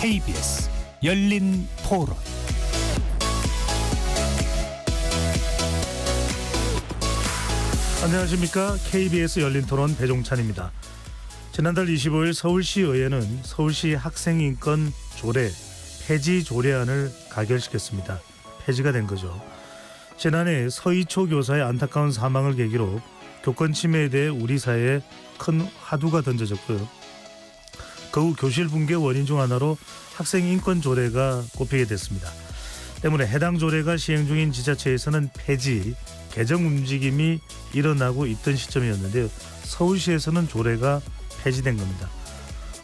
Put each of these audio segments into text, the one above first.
KBS 열린 토론 안녕하십니까 KBS 열린 토론 배종찬입니다. 지난달 25일 서울시 의회는 서울시 학생인권 조례 폐지 조례안을 가결시켰습니다. 폐지가 된 거죠. 지난해 서희초 교사의 안타까운 사망을 계기로 교권 침해에 대해 우리 사회에 큰 화두가 던져졌고요. 그후 교실 붕괴 원인 중 하나로 학생 인권 조례가 꼽히게 됐습니다. 때문에 해당 조례가 시행 중인 지자체에서는 폐지, 개정 움직임이 일어나고 있던 시점이었는데요. 서울시에서는 조례가 폐지된 겁니다.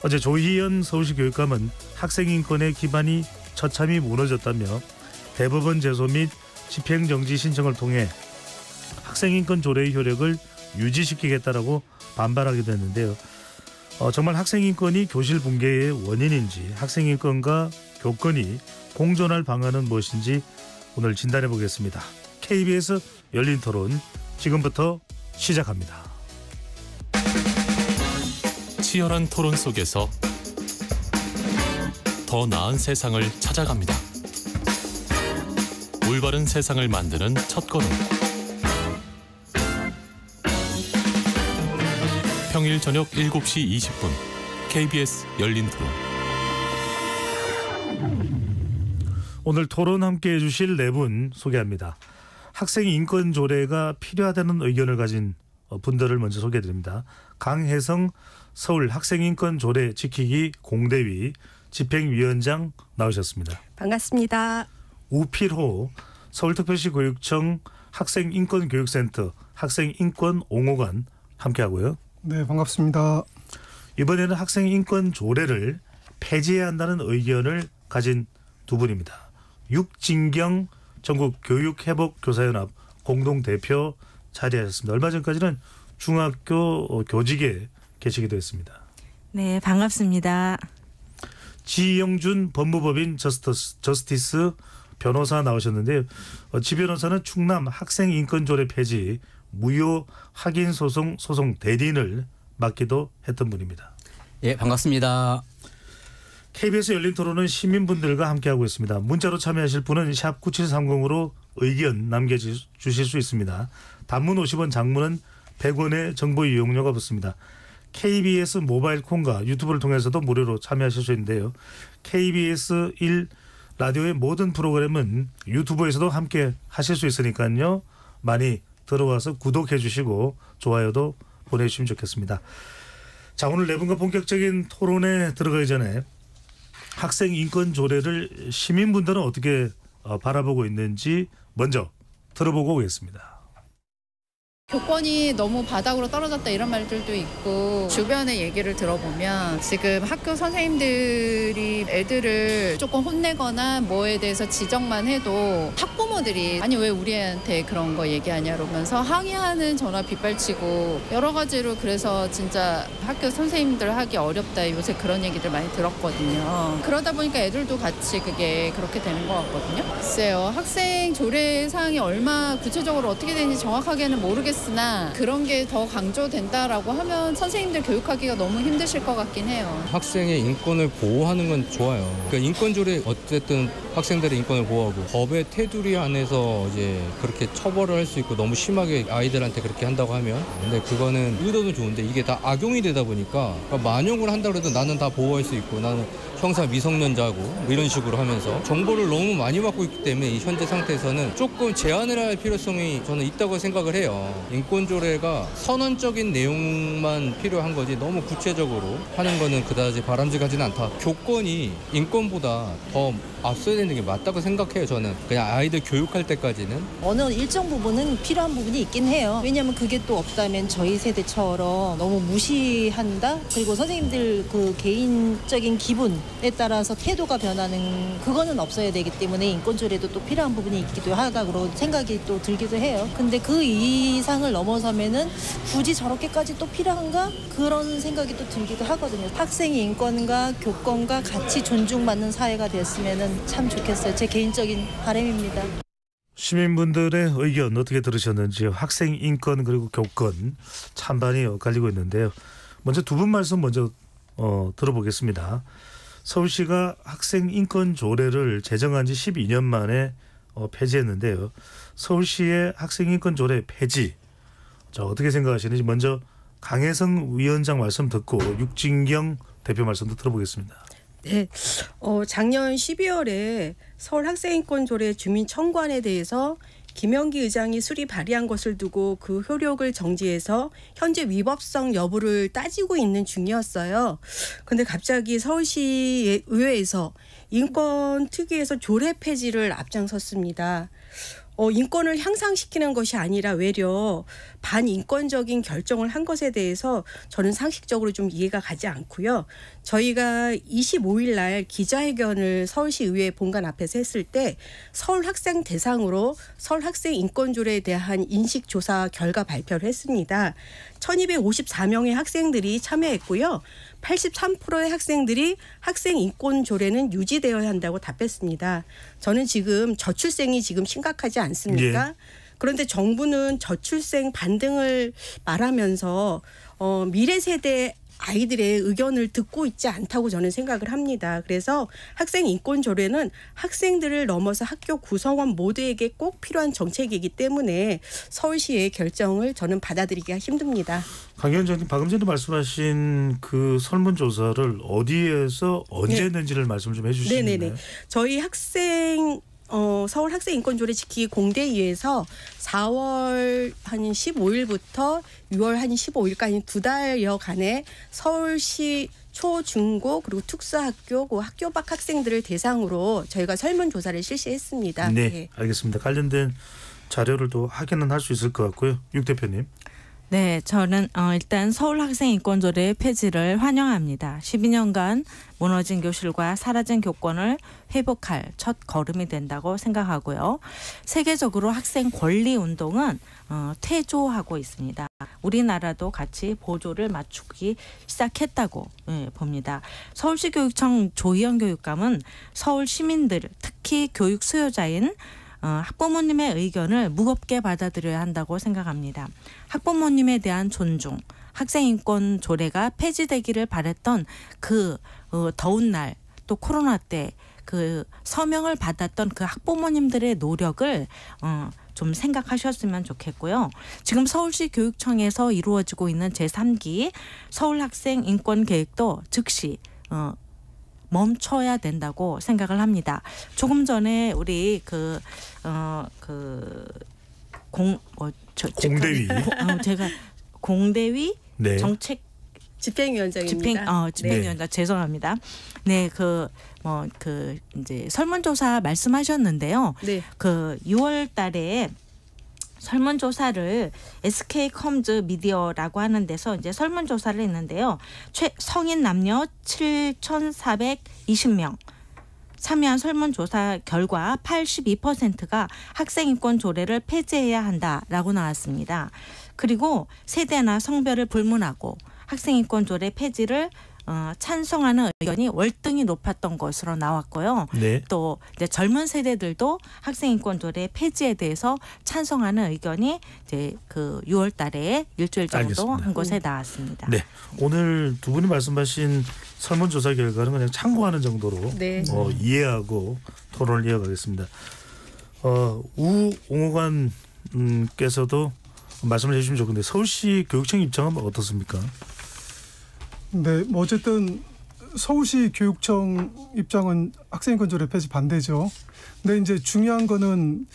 어제 조희연 서울시 교육감은 학생 인권의 기반이 처참히 무너졌다며 대법원 제소 및 집행정지 신청을 통해 학생 인권 조례의 효력을 유지시키겠다라고 반발하기도 했는데요. 어, 정말 학생 인권이 교실 붕괴의 원인인지 학생 인권과 교권이 공존할 방안은 무엇인지 오늘 진단해 보겠습니다. KBS 열린 토론 지금부터 시작합니다. 치열한 토론 속에서 더 나은 세상을 찾아갑니다. 올바른 세상을 만드는 첫 걸음. 평일 저녁 7시 20분 KBS 열린 토론. 오늘 토론 함께 해주실 네 분 소개합니다. 학생 인권 조례가 필요하다는 의견을 가진 어, 분들을 먼저 소개해드립니다. 강혜성 서울 학생 인권 조례 지키기 공대위 집행위원장 나오셨습니다. 반갑습니다. 우필호 서울특별시 교육청 학생인권교육센터 학생인권 옹호관 함께하고요. 네, 반갑습니다. 이번에는 학생 인권 조례를 폐지해야 한다는 의견을 가진 두 분입니다. 육진경 전국 교육회복교사연합 공동대표 자리하셨습니다. 얼마 전까지는 중학교 어, 교직에 계시기도 했습니다. 네, 반갑습니다. 지영준 법무법인 저스티스, 저스티스 변호사 나오셨는데요. 어, 지 변호사는 충남 학생 인권 조례 폐지 무효 확인 소송 소송 대리인을 맡기도 했던 분입니다. 예, 반갑습니다. KBS 열린 토론은 시민분들과 함께하고 있습니다. 문자로 참여하실 분은 샵 9730으로 의견 남겨주실 수 있습니다. 단문 50원 장문은 100원의 정보 이용료가 붙습니다. KBS 모바일 콩과 유튜브를 통해서도 무료로 참여하실 수 있는데요. KBS 1 라디오의 모든 프로그램은 유튜브에서도 함께 하실 수 있으니까요. 많이 들어와서 구독해 주시고 좋아요도 보내주시면 좋겠습니다. 자 오늘 네 분과 본격적인 토론에 들어가기 전에 학생 인권 조례를 시민분들은 어떻게 어, 바라보고 있는지 먼저 들어보고 오겠습니다. 교권이 너무 바닥으로 떨어졌다 이런 말들도 있고 주변의 얘기를 들어보면 지금 학교 선생님들이 애들을 조금 혼내거나 뭐에 대해서 지적만 해도 학부모들이 아니 왜 우리 애한테 그런 거 얘기하냐 그러면서 항의하는 전화 빗발치고 여러 가지로 그래서 진짜 학교 선생님들 하기 어렵다. 요새 그런 얘기들 많이 들었거든요. 그러다 보니까 애들도 같이 그게 그렇게 되는 것 같거든요. 글쎄요. 학생 조례 사항이 얼마 구체적으로 어떻게 되는지 정확하게는 모르겠어요 모르겠으나 그런 게 더 강조된다라고 하면 선생님들 교육하기가 너무 힘드실 것 같긴 해요. 학생의 인권을 보호하는 건 좋아요. 그러니까 인권조례 어쨌든 학생들의 인권을 보호하고 법의 테두리 안에서 이제 그렇게 처벌을 할 수 있고 너무 심하게 아이들한테 그렇게 한다고 하면 근데 그거는 의도는 좋은데 이게 다 악용이 되다 보니까 그러니까 만용을 한다 그래도 나는 다 보호할 수 있고 나는 형사 미성년자고 뭐 이런 식으로 하면서 정보를 너무 많이 받고 있기 때문에 이 현재 상태에서는 조금 제한을 할 필요성이 저는 있다고 생각을 해요. 인권조례가 선언적인 내용만 필요한 거지 너무 구체적으로 하는 거는 그다지 바람직하지는 않다. 교권이 인권보다 더 앞서야 되는 게 맞다고 생각해요. 저는 그냥 아이들 교육할 때까지는 어느 일정 부분은 필요한 부분이 있긴 해요. 왜냐하면 그게 또 없다면 저희 세대처럼 너무 무시한다. 그리고 선생님들 그 개인적인 기분 에 따라서 태도가 변하는 그거는 없어야 되기 때문에 인권조례도 또 필요한 부분이 있기도 하다고 생각이 또 들기도 해요. 근데 그 이상을 넘어서면은 굳이 저렇게까지 또 필요한가 그런 생각이 또 들기도 하거든요. 학생의 인권과 교권과 같이 존중받는 사회가 됐으면은 참 좋겠어요. 제 개인적인 바람입니다. 시민분들의 의견 어떻게 들으셨는지 학생 인권 그리고 교권 찬반이 엇갈리고 있는데요. 먼저 두 분 말씀 먼저 어, 들어보겠습니다. 서울시가 학생 인권 조례를 제정한 지 12년 만에 어, 폐지했는데요. 서울시의 학생 인권 조례 폐지. 자, 어떻게 생각하시는지 먼저 강혜성 위원장 말씀 듣고 육진경 대표 말씀도 들어보겠습니다. 네. 어, 작년 12월에 서울 학생인권 조례 주민 청구안에 대해서 김영기 의장이 수리 발의한 것을 두고 그 효력을 정지해서 현재 위법성 여부를 따지고 있는 중이었어요. 근데 갑자기 서울시 의회에서 인권 특위에서 조례 폐지를 앞장섰습니다. 어, 인권을 향상시키는 것이 아니라 외려 반인권적인 결정을 한 것에 대해서 저는 상식적으로 좀 이해가 가지 않고요. 저희가 25일 날 기자회견을 서울시 의회 본관 앞에서 했을 때 서울 학생 대상으로 서울 학생 인권 조례에 대한 인식 조사 결과 발표를 했습니다. 1254명의 학생들이 참여했고요. 83%의 학생들이 학생 인권 조례는 유지되어야 한다고 답했습니다. 저는 지금 저출생이 지금 심각하지 않습니까? 예. 그런데 정부는 저출생 반등을 말하면서 어, 미래 세대 아이들의 의견을 듣고 있지 않다고 저는 생각을 합니다. 그래서 학생 인권 조례는 학생들을 넘어서 학교 구성원 모두에게 꼭 필요한 정책이기 때문에 서울시의 결정을 저는 받아들이기가 힘듭니다. 강 위원장님 방금 전에 말씀하신 그 설문조사를 어디에서 언제 네. 했는지를 말씀 좀 해주시면 네네네. 저희 학생 어, 서울 학생 인권 조례 지키기 공대위에서 4월 한 15일부터 6월 한 15일까지 두 달여간에 서울시 초, 중고 그리고 특수학교 그 학교 밖 학생들을 대상으로 저희가 설문 조사를 실시했습니다. 네, 예. 알겠습니다. 관련된 자료를 또 확인은 할 수 있을 것 같고요. 육 대표님. 네, 저는 어, 일단 서울 학생 인권조례 폐지를 환영합니다. 12년간 무너진 교실과 사라진 교권을 회복할 첫 걸음이 된다고 생각하고요. 세계적으로 학생 권리 운동은 어, 퇴조하고 있습니다. 우리나라도 같이 보조를 맞추기 시작했다고 예, 봅니다. 서울시 교육청 조희연 교육감은 서울 시민들 특히 교육 수요자인 어, 학부모님의 의견을 무겁게 받아들여야 한다고 생각합니다. 학부모님에 대한 존중, 학생 인권 조례가 폐지되기를 바랬던 그 어, 더운 날 또 코로나 때 그 서명을 받았던 그 학부모님들의 노력을 어, 좀 생각하셨으면 좋겠고요. 지금 서울시 교육청에서 이루어지고 있는 제3기 서울 학생 인권 계획도 즉시 어, 멈춰야 된다고 생각을 합니다. 조금 전에 우리 그, 그어그 공뭐저 공대위. 어, 제가 공대위 네. 정책 집행위원장입니다. 집행 어 네. 집행위원장 죄송합니다. 네 그 뭐 그 이제 설문조사 말씀하셨는데요. 네. 그 6월 달에 설문조사를 SK컴즈 미디어라고 하는 데서 이제 설문조사를 했는데요. 최 성인 남녀 7,420명 참여한 설문조사 결과 82%가 학생 인권 조례를 폐지해야 한다라고 나왔습니다. 그리고 세대나 성별을 불문하고 학생 인권 조례 폐지를 어, 찬성하는 의견이 월등히 높았던 것으로 나왔고요. 네. 또 이제 젊은 세대들도 학생 인권 조례 폐지에 대해서 찬성하는 의견이 이제 그 6월 달에 일주일 정도 알겠습니다. 한 곳에 나왔습니다. 네. 오늘 두 분이 말씀하신 설문조사 결과는 그냥 참고하는 정도로 네. 어, 이해하고 토론을 이어가겠습니다. 어, 우옹호관께서도 말씀을 해주시면 좋겠는데 서울시 교육청 입장은 어떻습니까? 네, 뭐 어쨌든 서울시 교육청 입장은 학생인권 조례 폐지 반대죠. 근데 이제 중요한 거는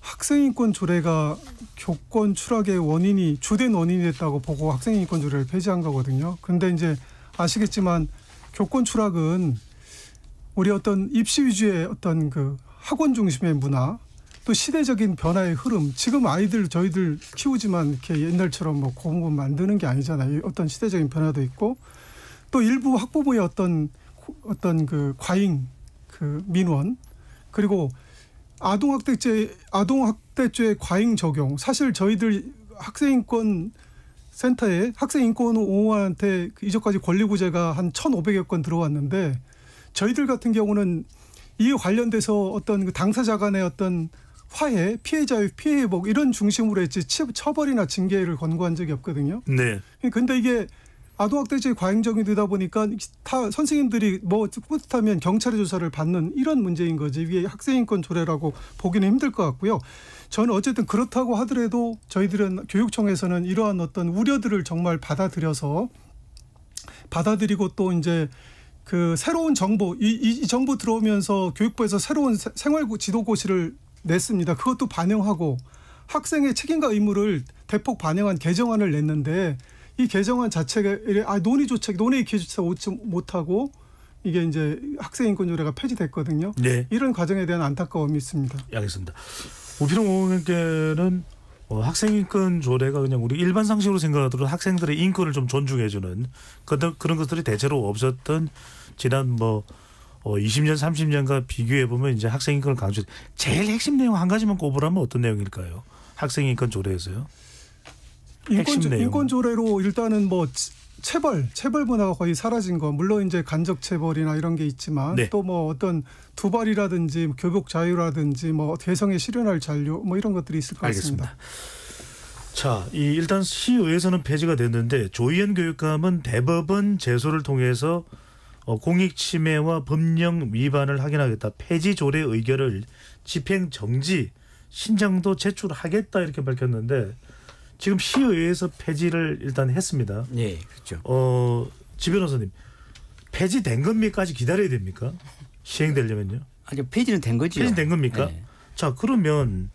학생인권 조례가 교권 추락의 원인이 주된 원인이 됐다고 보고 학생인권 조례를 폐지한 거거든요. 근데 이제 아시겠지만 교권 추락은 우리 어떤 입시 위주의 어떤 그 학원 중심의 문화 또 시대적인 변화의 흐름 지금 아이들 저희들 키우지만 이렇게 옛날처럼 뭐 공부 만드는 게 아니잖아요. 어떤 시대적인 변화도 있고 또 일부 학부모의 어떤 어떤 그 과잉 그 민원 그리고 아동학대죄 아동학대죄 과잉 적용 사실 저희들 학생인권 센터에 학생인권 옹호한테 이전까지 권리구제가 한 1,500여 건 들어왔는데 저희들 같은 경우는 이에 관련돼서 어떤 그 당사자 간의 어떤 화해, 피해자의 피해 회복 이런 중심으로 했지 처벌이나 징계를 권고한 적이 없거든요. 네. 근데 이게 아동학대죄 과잉적이 되다 보니까 다 선생님들이 뭐 뿌듯하면 경찰의 조사를 받는 이런 문제인 거지 이게 학생인권 조례라고 보기는 힘들 것 같고요. 저는 어쨌든 그렇다고 하더라도 저희들은 교육청에서는 이러한 어떤 우려들을 정말 받아들여서 받아들이고 또 이제 그 새로운 정보 이, 이, 이 정보 들어오면서 교육부에서 새로운 세- 생활 지도고시를 냈습니다. 그것도 반영하고 학생의 책임과 의무를 대폭 반영한 개정안을 냈는데 이 개정안 자체가 이래- 아 논의조차 논의 기회조차 오지 못하고 이게 이제 학생 인권 조례가 폐지됐거든요. 네. 이런 과정에 대한 안타까움이 있습니다. 예, 알겠습니다. 우피롱 의원께는 어, 학생 인권 조례가 그냥 우리 일반 상식으로 생각하더라도 학생들의 인권을 좀 존중해주는 그런 그런 것들이 대체로 없었던 지난 뭐 어, 20년 30년과 비교해 보면 이제 학생 인권을 강조. 제일 핵심 내용 한 가지만 꼽으라면 어떤 내용일까요? 학생 인권 조례에서요. 핵심 인권, 내용. 인권 조례로 일단은 뭐 치- 체벌 체벌 문화가 거의 사라진 거 물론 이제 간접 체벌이나 이런 게 있지만 네. 또뭐 어떤 두발이라든지 교복 자유라든지 뭐 대성에 실현할 잔류 뭐 이런 것들이 있을 것 같습니다. 알겠습니다. 자, 이 일단 시의회에서는 폐지가 됐는데 조희연 교육감은 대법원 제소를 통해서 어, 공익 침해와 법령 위반을 확인하겠다. 폐지 조례 의결을 집행 정지 신청도 제출하겠다 이렇게 밝혔는데 지금 시의회에서 폐지를 일단 했습니다. 네, 그렇죠. 어, 지 변호사님 폐지된 겁니까지 기다려야 됩니까? 시행되려면요. 아주 폐지는 된 거죠. 폐지 된 겁니까? 네. 자 그러면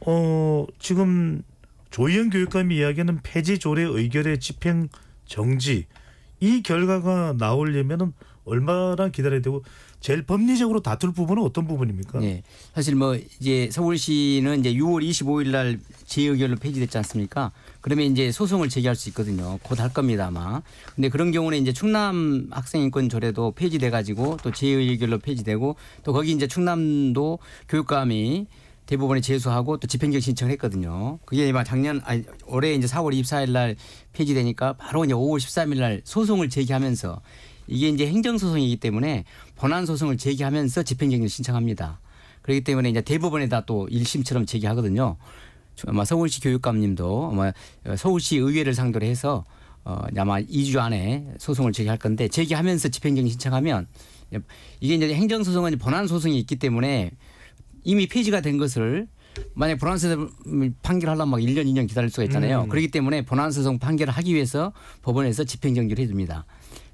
어 지금 조희연 교육감이 이야기하는 폐지 조례 의결의 집행 정지 이 결과가 나오려면은 얼마나 기다려야 되고 제일 법리적으로 다툴 부분은 어떤 부분입니까? 네. 사실 뭐 이제 서울시는 이제 6월 25일 날 재의결로 폐지됐지 않습니까? 그러면 이제 소송을 제기할 수 있거든요. 곧 할 겁니다 아마. 근데 그런 경우는 이제 충남 학생인권 조례도 폐지돼 가지고 또 재의결로 폐지되고 또 거기 이제 충남도 교육감이 대부분에 제소하고 또 집행정 신청을 했거든요. 그게 막 작년 아니 올해 이제 4월 24일 날 폐지되니까 바로 이제 5월 13일 날 소송을 제기하면서 이게 이제 행정 소송이기 때문에 본안 소송을 제기하면서 집행정지를 신청합니다. 그렇기 때문에 이제 대법원에다 또 1심처럼 제기하거든요. 아마 서울시 교육감님도 아마 서울시 의회를 상대로 해서 어 아마 2주 안에 소송을 제기할 건데 제기하면서 집행정지 신청하면 이게 이제 행정소송은 본안 소송이 있기 때문에 이미 폐지가 된 것을 만약 본안소송 판결하려면 막 1년, 2년 기다릴 수가 있잖아요. 음. 그렇기 때문에 본안소송 판결을 하기 위해서 법원에서 집행정지를 해줍니다.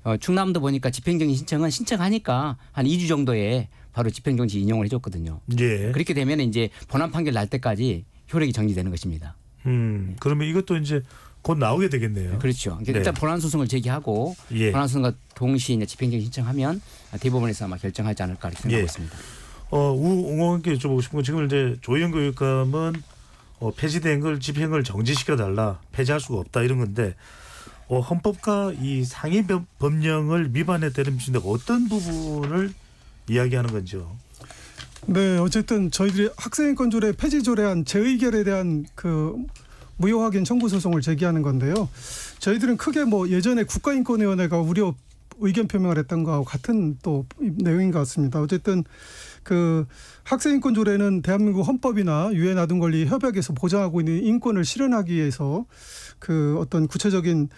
어, 충남도 보니까 집행정지 신청은 신청하니까 한 2주 정도에 바로 집행정지 인용을 해줬거든요. 예. 그렇게 되면 이제 본안 판결 날 때까지 효력이 정지되는 것입니다. 음 그러면 이것도 이제 곧 나오게 되겠네요. 그렇죠. 그러니까 네. 일단 본안 소송을 제기하고 예. 본안 소송과 동시에 이제 집행정지 신청하면 대법원에서 아마 결정하지 않을까 이렇게 생각하고 예. 있습니다. 어, 우옹원께 여쭤보고 싶은 건 지금 이제 조희연 교육감은 어, 폐지된 걸 집행을 정지시켜 달라 폐지할 수가 없다 이런 건데 어, 헌법과 이 상위 법- 법령을 위반했다는 것인데 어떤 부분을 이야기하는 건지요? 네, 어쨌든 저희들이 학생인권 조례 폐지 조례안 재의결에 대한 그 무효 확인 청구 소송을 제기하는 건데요. 저희들은 크게 뭐 예전에 국가인권위원회가 우려 의견 표명을 했던 거하고 같은 또 내용인 것 같습니다. 어쨌든 그 학생인권 조례는 대한민국 헌법이나 유엔 아동권리 협약에서 보장하고 있는 인권을 실현하기 위해서 그 어떤 구체적인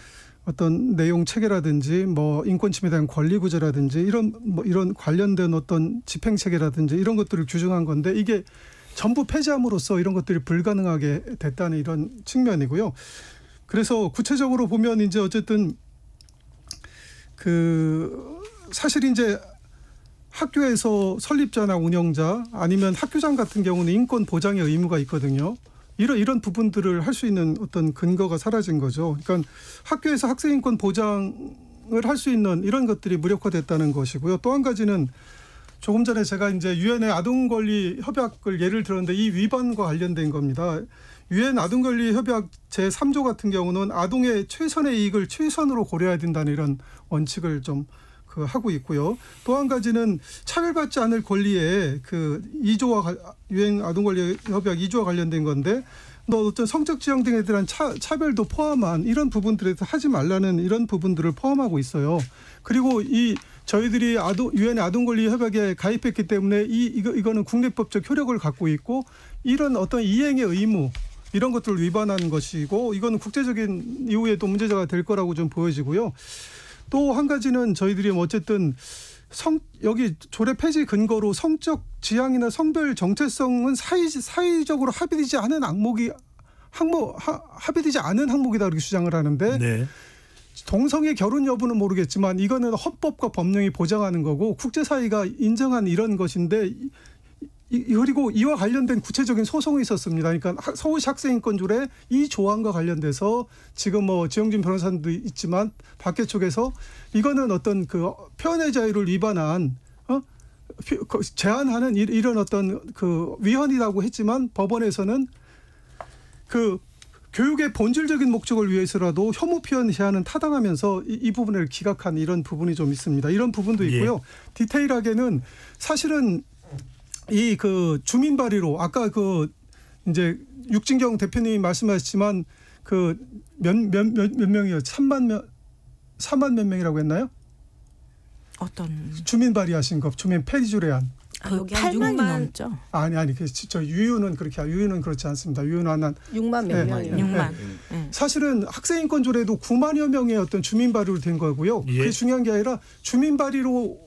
어떤 내용 체계라든지 뭐 인권 침해에 대한 권리 구제라든지 이런 뭐 이런 관련된 어떤 집행 체계라든지 이런 것들을 규정한 건데 이게 전부 폐지함으로써 이런 것들이 불가능하게 됐다는 이런 측면이고요. 그래서 구체적으로 보면 이제 어쨌든 그 사실 이제 학교에서 설립자나 운영자 아니면 학교장 같은 경우는 인권 보장의 의무가 있거든요. 이런 이런 부분들을 할 수 있는 어떤 근거가 사라진 거죠. 그러니까 학교에서 학생 인권 보장을 할 수 있는 이런 것들이 무력화됐다는 것이고요. 또 한 가지는 조금 전에 제가 이제 유엔의 아동 권리 협약을 예를 들었는데 이 위반과 관련된 겁니다. 유엔 아동 권리 협약 제 3조 같은 경우는 아동의 최선의 이익을 최선으로 고려해야 된다는 이런 원칙을 좀 그 하고 있고요. 또 한 가지는 차별받지 않을 권리에 그 2조와 유엔 아동 권리 협약 2조와 관련된 건데 너 어떤 성적 지형 등에 대한 차, 차별도 포함한 이런 부분들에서 하지 말라는 이런 부분들을 포함하고 있어요. 그리고 이 저희들이 아동 유엔의 아동 권리 협약에 가입했기 때문에 이 이거 이거는 국내법적 효력을 갖고 있고 이런 어떤 이행의 의무 이런 것들을 위반한 것이고 이거는 국제적인 이후에도 문제가 될 거라고 좀 보여지고요. 또 한 가지는 저희들이 뭐 어쨌든 성 여기 조례 폐지 근거로 성적 지향이나 성별 정체성은 사회 사회적으로 합의되지 않은 항목이 항목 하, 합의되지 않은 항목이다 이렇게 주장을 하는데 네. 동성애 결혼 여부는 모르겠지만 이거는 헌법과 법령이 보장하는 거고 국제사회가 인정한 이런 것인데 그리고 이와 관련된 구체적인 소송이 있었습니다. 그러니까 학- 서울시 학생인권조례 이 조항과 관련돼서 지금 뭐 지영진 변호사도 있지만 밖에 쪽에서 이거는 어떤 그 표현의 자유를 위반한 어 표- 그 제한하는 이- 이런 어떤 그 위헌이라고 했지만 법원에서는 그 교육의 본질적인 목적을 위해서라도 혐오 표현 제한은 타당하면서 이, 이 부분을 기각한 이런 부분이 좀 있습니다. 이런 부분도 예. 있고요. 디테일하게는 사실은 이 그 주민 발의로 아까 그 이제 육진경 대표님이 말씀하셨지만 그 몇 몇 몇 몇 명이요? 3만 명 3만 몇 명이라고 했나요? 어떤 주민 발의하신 거 주민 폐지 조례안. 아, 그 여기 한 8만이 6만 넘죠. 아니 아니 그저 유유는 그렇게 유유는 그렇지 않습니다. 유유는 한 6만 몇 네. 명이요. 네. 6만. 예. 사실은 학생인권 조례도 9만여 명의 어떤 주민 발의로 된 거고요. 예. 그게 중요한 게 아니라 주민 발의로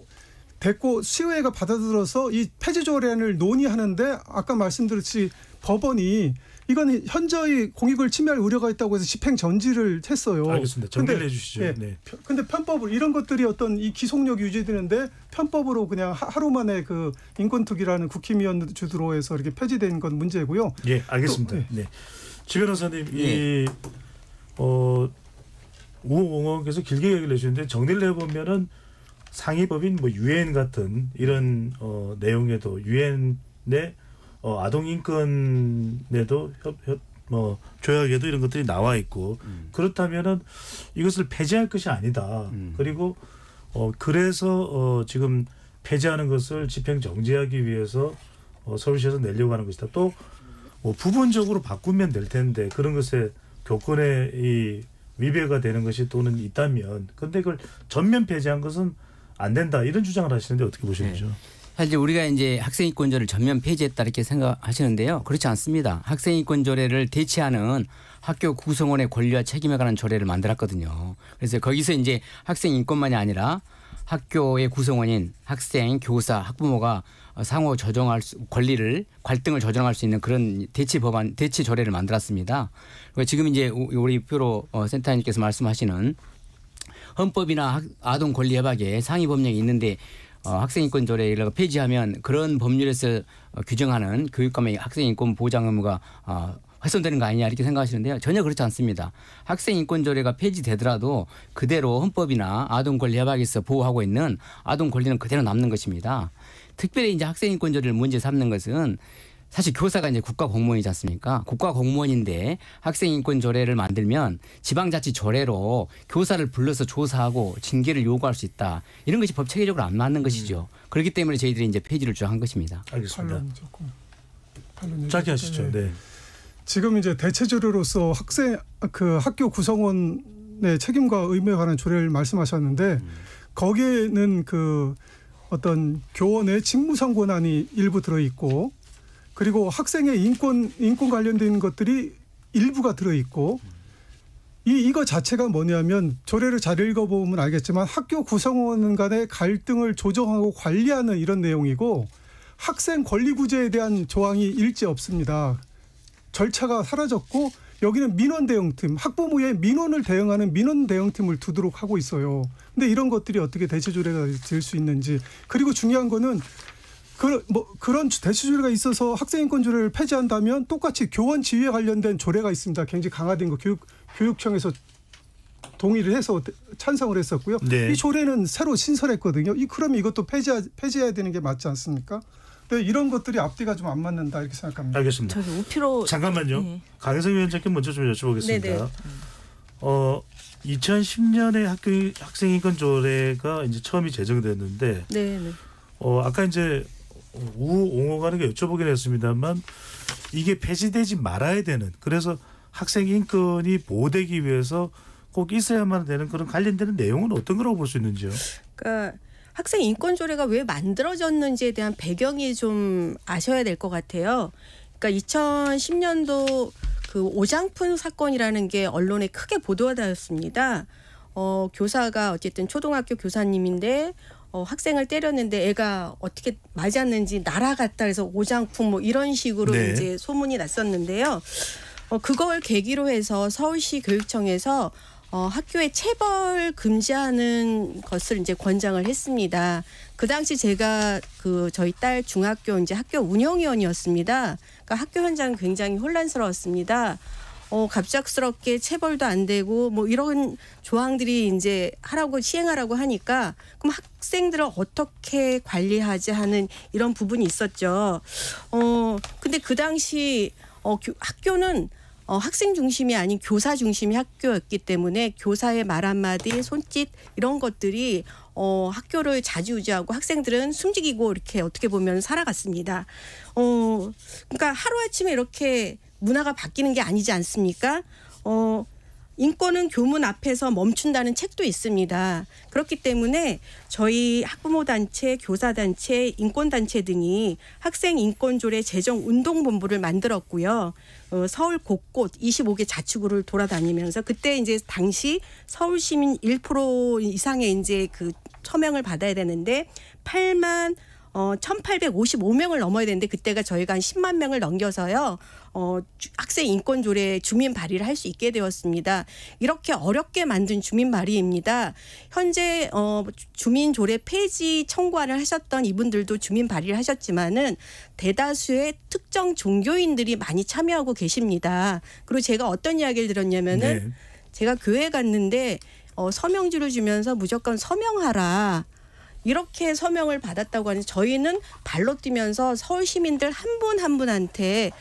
됐고 시의회가 받아들여서 이 폐지 조례안을 논의하는데 아까 말씀드렸듯이 법원이 이건 현저히 공익을 침해할 우려가 있다고 해서 집행 정지를 했어요. 알겠습니다. 정리를 근데, 해주시죠. 예. 네. 편- 근데 편법을 이런 것들이 어떤 이 기속력이 유지되는데 편법으로 그냥 하- 하루 만에 그 인권특위라는 국힘위원 주도로 해서 이렇게 폐지된 건 문제고요. 예, 알겠습니다. 또, 예. 네. 지 변호사님, 예. 이 어, 우홍원께서 길게 얘기를 해주는데 정리를 해보면은 상위법인 뭐 유엔 같은 이런 어, 내용에도 유엔의 어, 아동 인권에도 협, 협, 뭐 조약에도 이런 것들이 나와 있고 그렇다면은 이것을 폐지할 것이 아니다. 음. 그리고 어 그래서 어 지금 폐지하는 것을 집행 정지하기 위해서 어 서울시에서 내려고 하는 것이다. 또 뭐 부분적으로 바꾸면 될 텐데 그런 것에 교권에 이 위배가 되는 것이 또는 있다면 근데 그걸 전면 폐지한 것은 안 된다 이런 주장을 하시는데 어떻게 보시는지요? 사실 우리가 이제 학생인권조례를 전면 폐지했다 이렇게 생각하시는데요. 그렇지 않습니다. 학생인권조례를 대체하는 학교 구성원의 권리와 책임에 관한 조례를 만들었거든요. 그래서 거기서 이제 학생인권만이 아니라 학교의 구성원인 학생, 교사, 학부모가 상호 조정할 수, 권리를 갈등을 조정할 수 있는 그런 대체 법안, 대체 조례를 만들었습니다. 지금 이제 우리 표로 어, 센터장님께서 말씀하시는 헌법이나 학- 아동 권리 협약에 상위 법령이 있는데 어, 학생 인권 조례를 폐지하면 그런 법률에서 어, 규정하는 교육감의 학생 인권 보장 의무가 어, 훼손되는 거 아니냐 이렇게 생각하시는데요. 전혀 그렇지 않습니다. 학생 인권 조례가 폐지되더라도 그대로 헌법이나 아동 권리 협약에서 보호하고 있는 아동 권리는 그대로 남는 것입니다. 특별히 이제 학생 인권 조례를 문제 삼는 것은 사실 교사가 이제 국가 공무원이지 않습니까? 국가 공무원인데 학생 인권 조례를 만들면 지방자치 조례로 교사를 불러서 조사하고 징계를 요구할 수 있다. 이런 것이 법 체계적으로 안 맞는 것이죠. 그렇기 때문에 저희들이 이제 폐지를 주장한 것입니다. 알겠습니다. 짧게. 하시죠. 네. 네. 지금 이제 대체 조례로서 학생 그 학교 구성원의 책임과 의무에 관한 조례를 말씀하셨는데 거기에는 그 어떤 교원의 직무상 권한이 일부 들어 있고 그리고 학생의 인권 인권 관련된 것들이 일부가 들어 있고 이 이거 자체가 뭐냐면 조례를 잘 읽어보면 알겠지만 학교 구성원 간의 갈등을 조정하고 관리하는 이런 내용이고 학생 권리 구제에 대한 조항이 일제 없습니다. 절차가 사라졌고 여기는 민원 대응팀 학부모의 민원을 대응하는 민원 대응팀을 두도록 하고 있어요. 근데 이런 것들이 어떻게 대체 조례가 될 수 있는지 그리고 중요한 거는 그뭐 그런 대체 조례가 있어서 학생인권 조례를 폐지한다면 똑같이 교원 지위에 관련된 조례가 있습니다. 굉장히 강화된 거 교육 교육청에서 동의를 해서 찬성을 했었고요. 네. 이 조례는 새로 신설했거든요. 이 그러면 이것도 폐지 폐지해야 되는 게 맞지 않습니까? 근데 이런 것들이 앞뒤가 좀 안 맞는다 이렇게 생각합니다. 알겠습니다. 저기 우피로 잠깐만요. 예. 강혜성 위원장께 먼저 좀 여쭤보겠습니다. 네네. 어 2010년에 학교 학생인권 조례가 이제 처음이 제정됐는데 네, 네. 어 아까 이제 우옹호가는게 여쭤보긴 했습니다만 이게 폐지되지 말아야 되는 그래서 학생 인권이 보호되기 위해서 꼭 있어야만 되는 그런 관련되는 내용은 어떤 거라고 볼 수 있는지요? 그러니까 학생 인권 조례가 왜 만들어졌는지에 대한 배경이 좀 아셔야 될 것 같아요. 그러니까 2010년도 그 오장푼 사건이라는 게 언론에 크게 보도가 되었습니다. 어, 교사가 어쨌든 초등학교 교사님인데 어, 학생을 때렸는데 애가 어떻게 맞았는지 날아갔다 해서 오장풍 뭐 이런 식으로 네. 이제 소문이 났었는데요. 어, 그걸 계기로 해서 서울시 교육청에서 어, 학교에 체벌 금지하는 것을 이제 권장을 했습니다. 그 당시 제가 그 저희 딸 중학교 이제 학교 운영위원이었습니다. 그러니까 학교 현장 굉장히 혼란스러웠습니다. 어, 갑작스럽게 체벌도 안 되고 뭐 이런 조항들이 이제 하라고 시행하라고 하니까 그럼 학생들을 어떻게 관리하지 하는 이런 부분이 있었죠. 어, 근데 그 당시 어, 교, 학교는 어, 학생 중심이 아닌 교사 중심이 학교였기 때문에 교사의 말 한마디, 손짓 이런 것들이 어, 학교를 자주유지하고 학생들은 숨지기고 이렇게 어떻게 보면 살아갔습니다. 어, 그러니까 하루아침에 이렇게 문화가 바뀌는 게 아니지 않습니까? 어, 인권은 교문 앞에서 멈춘다는 책도 있습니다. 그렇기 때문에 저희 학부모 단체, 교사 단체, 인권 단체 등이 학생 인권 조례 제정 운동 본부를 만들었고요. 어, 서울 곳곳 25개 자치구를 돌아다니면서 그때 이제 당시 서울 시민 1% 이상의 이제 그 서명을 받아야 되는데 8만 어 1,855명을 넘어야 되는데 그때가 저희가 한 10만 명을 넘겨서요. 어 주- 학생 인권 조례 주민 발의를 할 수 있게 되었습니다. 이렇게 어렵게 만든 주민 발의입니다. 현재 어 주민 조례 폐지 청구안을 하셨던 이분들도 주민 발의를 하셨지만은 대다수의 특정 종교인들이 많이 참여하고 계십니다. 그리고 제가 어떤 이야기를 들었냐면은 네. 제가 교회 갔는데 어, 서명지를 주면서 무조건 서명하라. 이렇게 서명을 받았다고 하는 저희는 발로 뛰면서 서울 시민들 한 분 한 분한테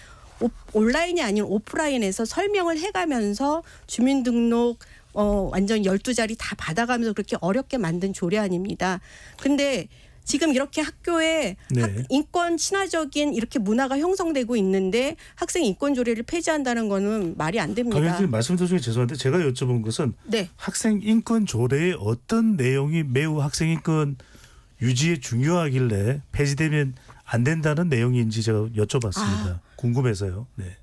오- 온라인이 아닌 오프라인에서 설명을 해가면서 주민등록 어 완전 12자리 다 받아가면서 그렇게 어렵게 만든 조례안입니다. 근데 지금 이렇게 학교에 네. 학- 인권 친화적인 이렇게 문화가 형성되고 있는데 학생 인권 조례를 폐지한다는 거는 말이 안 됩니다. 강현진 말씀 도중에 죄송한데 제가 여쭤본 것은 네. 학생 인권 조례의 어떤 내용이 매우 학생 인권 유지에 중요하길래 폐지되면 안 된다는 내용인지 제가 여쭤봤습니다. 아. 궁금해서요. 네.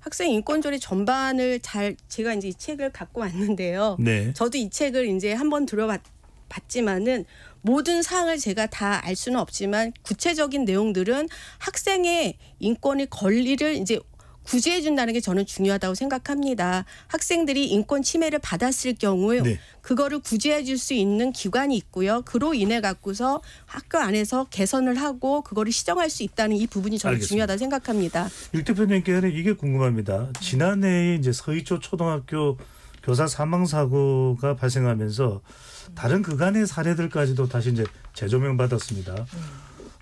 학생 인권 조례 전반을 잘 제가 이제 이 책을 갖고 왔는데요. 네. 저도 이 책을 이제 한번 들어봤지만은 모든 사항을 제가 다 알 수는 없지만 구체적인 내용들은 학생의 인권의 권리를 이제 구제해 준다는 게 저는 중요하다고 생각합니다. 학생들이 인권 침해를 받았을 경우에 네. 그거를 구제해 줄 수 있는 기관이 있고요. 그로 인해 갖고서 학교 안에서 개선을 하고 그거를 시정할 수 있다는 이 부분이 저는 알겠습니다. 중요하다고 생각합니다. 육 대표님께는 이게 궁금합니다. 지난해에 이제 서희초 초등학교 교사 사망 사고가 발생하면서 다른 그간의 사례들까지도 다시 이제 재조명 받았습니다.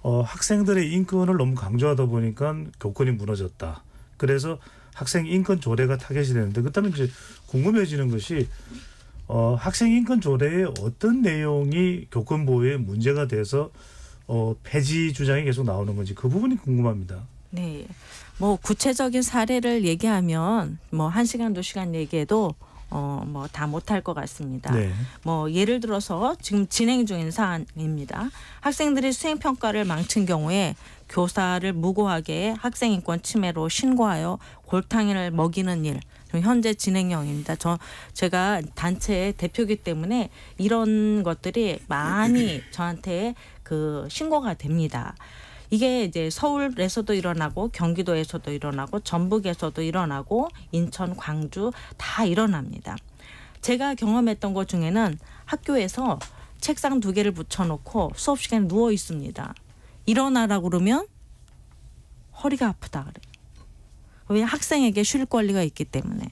어, 학생들의 인권을 너무 강조하다 보니까 교권이 무너졌다. 그래서 학생 인권 조례가 타겟이 되는데 그렇다면 이제 궁금해지는 것이 어, 학생 인권 조례의 어떤 내용이 교권 보호에 문제가 돼서 어, 폐지 주장이 계속 나오는 건지 그 부분이 궁금합니다. 네. 뭐 구체적인 사례를 얘기하면 뭐 한 시간 두 시간 얘기해도 어 뭐 다 못할 것 같습니다. 네. 뭐 예를 들어서 지금 진행 중인 사안입니다. 학생들이 수행 평가를 망친 경우에 교사를 무고하게 학생 인권 침해로 신고하여 골탕을 먹이는 일 현재 진행형입니다. 저 제가 단체의 대표기 때문에 이런 것들이 많이 저한테 그 신고가 됩니다. 이게 이제 서울에서도 일어나고 경기도에서도 일어나고 전북에서도 일어나고 인천, 광주 다 일어납니다. 제가 경험했던 것 중에는 학교에서 책상 두 개를 붙여놓고 수업 시간에 누워 있습니다. 일어나라고 그러면 허리가 아프다 그래요. 왜 학생에게 쉴 권리가 있기 때문에.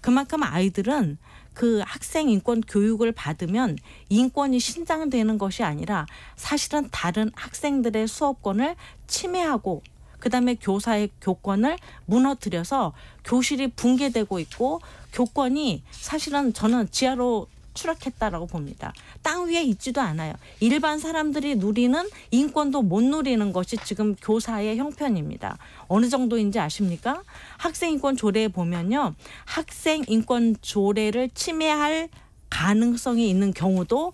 그만큼 아이들은 그 학생 인권 교육을 받으면 인권이 신장되는 것이 아니라 사실은 다른 학생들의 수업권을 침해하고 그다음에 교사의 교권을 무너뜨려서 교실이 붕괴되고 있고 교권이 사실은 저는 지하로 추락했다라고 봅니다. 땅 위에 있지도 않아요. 일반 사람들이 누리는 인권도 못 누리는 것이 지금 교사의 형편입니다. 어느 정도인지 아십니까? 학생 인권 조례에 보면요. 학생 인권 조례를 침해할 가능성이 있는 경우도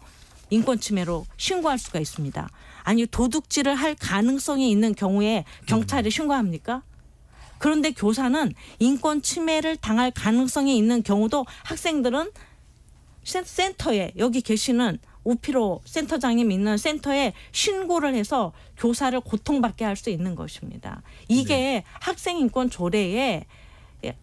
인권 침해로 신고할 수가 있습니다. 아니 도둑질을 할 가능성이 있는 경우에 경찰에 신고합니까? 그런데 교사는 인권 침해를 당할 가능성이 있는 경우도 학생들은 센- 센터에 여기 계시는 우피로 센터장님 있는 센터에 신고를 해서 교사를 고통받게 할 수 있는 것입니다. 이게 학생 인권 조례에 예,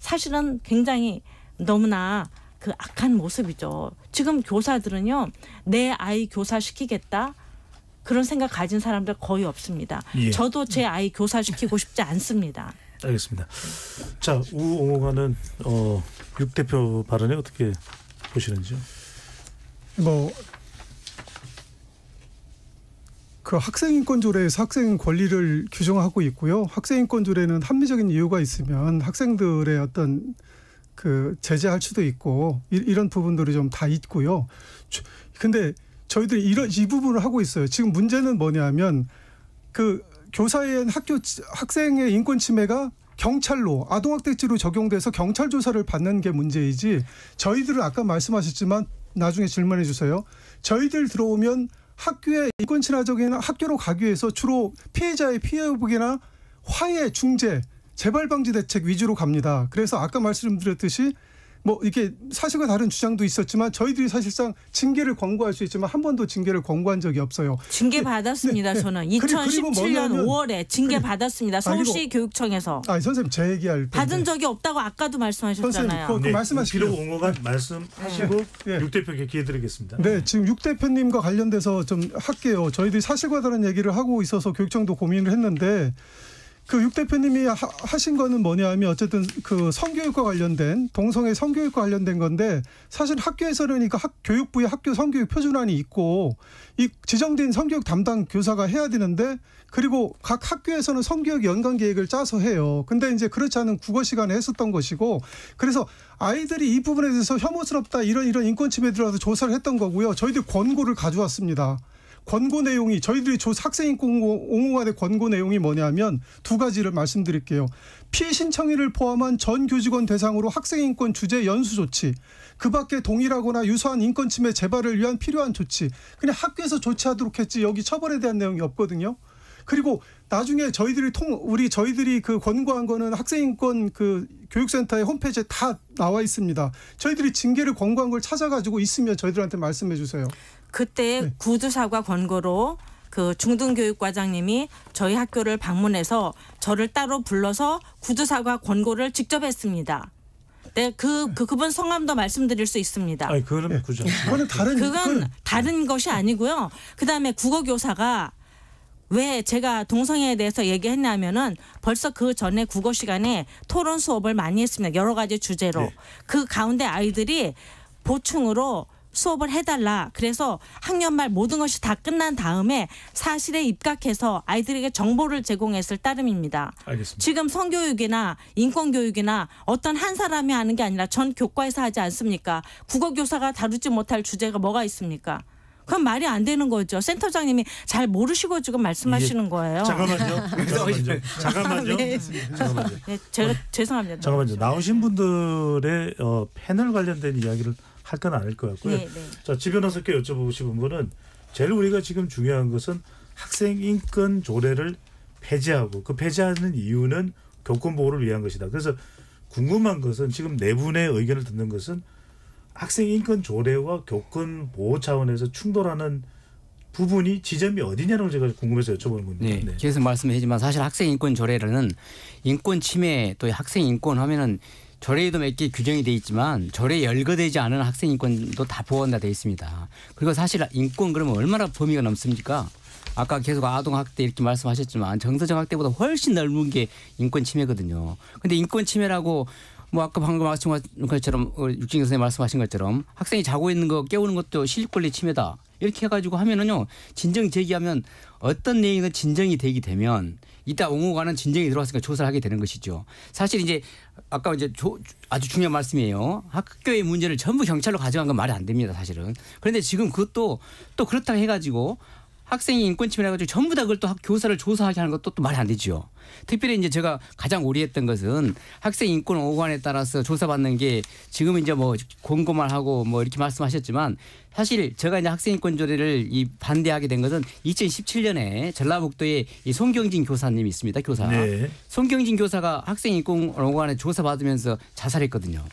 사실은 굉장히 너무나 그 악한 모습이죠. 지금 교사들은요, 내 아이 교사시키겠다. 그런 생각 가진 사람들 거의 없습니다. 예. 저도 제 아이 교사시키고 싶지 않습니다. 알겠습니다. 자 우옹호가는 어, 육 대표 발언에 어떻게 보시는지요? 뭐 그 학생인권조례에서 학생 권리를 규정하고 있고요. 학생인권조례는 합리적인 이유가 있으면 학생들의 어떤 그 제재할 수도 있고 이, 이런 부분들이 좀 다 있고요. 주- 근데 저희들이 이런 이 부분을 하고 있어요. 지금 문제는 뭐냐면 그 교사의 학교 치- 학생의 인권 침해가 경찰로 아동학대죄로 적용돼서 경찰 조사를 받는 게 문제이지 저희들은 아까 말씀하셨지만 나중에 질문해 주세요. 저희들 들어오면 학교의 인권 친화적인 학교로 가기 위해서 주로 피해자의 피해 회복이나 화해 중재 재발 방지 대책 위주로 갑니다. 그래서 아까 말씀드렸듯이 뭐 이게 사실과 다른 주장도 있었지만 저희들이 사실상 징계를 권고할 수 있지만 한 번도 징계를 권고한 적이 없어요. 징계 받았습니다. 네, 네. 저는 그리- 그리고 2017년 뭐냐면- 5월에 징계 그리- 받았습니다. 서울시 교육청에서 아 선생님 제 얘기할 텐데. 받은 적이 없다고 아까도 말씀하셨잖아요. 선생님, 그 말씀하시죠. 비록 옹호가 말씀하시고 육 대표께 기회 드리겠습니다. 네, 지금 육 대표님과 관련돼서 좀 할게요. 저희들이 사실과 다른 얘기를 하고 있어서 교육청도 고민을 했는데 그 육 대표님이 하, 하신 거는 뭐냐면 어쨌든 그 성교육과 관련된 동성애 성교육과 관련된 건데 사실 학교에서는 그러니까 학, 교육부의 학교 성교육 표준안이 있고 이 지정된 성교육 담당 교사가 해야 되는데 그리고 각 학교에서는 성교육 연간 계획을 짜서 해요. 근데 이제 그렇지 않은 국어 시간에 했었던 것이고 그래서 아이들이 이 부분에 대해서 혐오스럽다 이런 이런 인권 침해 들어가서 조사를 했던 거고요. 저희들 권고를 가져왔습니다. 권고 내용이 저희들이 조 학생 인권 옹호관의 권고 내용이 뭐냐면 두 가지를 말씀드릴게요. 피해 신청인을 포함한 전 교직원 대상으로 학생 인권 주제 연수 조치, 그 밖에 동일하거나 유사한 인권 침해 재발을 위한 필요한 조치. 그냥 학교에서 조치하도록 했지 여기 처벌에 대한 내용이 없거든요. 그리고 나중에 저희들이 통 우리 저희들이 그 권고한 거는 학생인권 그 교육센터의 홈페이지에 다 나와 있습니다. 저희들이 징계를 권고한 걸 찾아가지고 있으면 저희들한테 말씀해 주세요. 그때 네. 구두 사과 권고로 그 중등교육과장님이 저희 학교를 방문해서 저를 따로 불러서 구두 사과 권고를 직접 했습니다. 네, 그, 그 그분 성함도 말씀드릴 수 있습니다. 아니 그거는 그죠. 그거는 다른 그건 다른 것이 아니고요. 그다음에 국어 교사가 왜 제가 동성애에 대해서 얘기했냐면은 벌써 그 전에 국어 시간에 토론 수업을 많이 했습니다. 여러 가지 주제로. 네. 그 가운데 아이들이 보충으로 수업을 해달라. 그래서 학년 말 모든 것이 다 끝난 다음에 사실에 입각해서 아이들에게 정보를 제공했을 따름입니다. 알겠습니다. 지금 성교육이나 인권교육이나 어떤 한 사람이 하는 게 아니라 전 교과에서 하지 않습니까? 국어교사가 다루지 못할 주제가 뭐가 있습니까? 그건 말이 안 되는 거죠. 센터장님이 잘 모르시고 지금 말씀하시는 거예요. 잠깐만요. 잠깐만요. 잠깐만요. 네. 잠깐만요. 네, 제가 죄송합니다. 잠깐만요. 나오신 분들의 어, 패널 관련된 이야기를 할 건 아닐 것 같고요. 네, 네. 자, 집 변호사께 여쭤보고 싶은 거는 제일 우리가 지금 중요한 것은 학생 인권 조례를 폐지하고 그 폐지하는 이유는 교권 보호를 위한 것이다. 그래서 궁금한 것은 지금 네 분의 의견을 듣는 것은 학생 인권 조례와 교권 보호 차원에서 충돌하는 부분이 지점이 어디냐는 걸 제가 궁금해서 여쭤보는 겁니다. 네. 네. 계속 말씀하지만 사실 학생 인권 조례라는 인권 침해 또 학생 인권 하면은 조례에도 몇 개 규정이 돼 있지만 조례에 열거되지 않은 학생 인권도 다 보호한다 돼 있습니다. 그리고 사실 인권 그러면 얼마나 범위가 넘습니까? 아까 계속 아동 학대 이렇게 말씀하셨지만 정서적 학대보다 훨씬 넓은 게 인권 침해거든요. 근데 인권 침해라고 뭐 아까 방금 말씀하신 것처럼 어, 육진 선생님 말씀하신 것처럼 학생이 자고 있는 거 깨우는 것도 실권리 침해다. 이렇게 해가지고 하면은요 진정 제기하면 어떤 내용은 진정이 되게 되면 이따 옹호관은 진정이 들어왔으니까 조사를 하게 되는 것이죠. 사실 이제 아까 이제 조- 아주 중요한 말씀이에요. 학교의 문제를 전부 경찰로 가져간 건 말이 안 됩니다. 사실은. 그런데 지금 그것도 또 그렇다고 해가지고 학생이 인권 침해라 가지고 전부 다 그걸 또 학- 교사를 조사하게 하는 것도 또 말이 안 되죠. 특별히 이제 제가 가장 오리했던 것은 학생 인권 오관에 따라서 조사받는 게 지금 이제 뭐 공고만 하고 뭐 이렇게 말씀하셨지만 사실 제가 이제 학생 인권 조례를 이 반대하게 된 것은 2017년에 전라북도에 이 송경진 교사님이 있습니다. 교사. 네. 송경진 교사가 학생 인권 오관에 조사 받으면서 자살했거든요.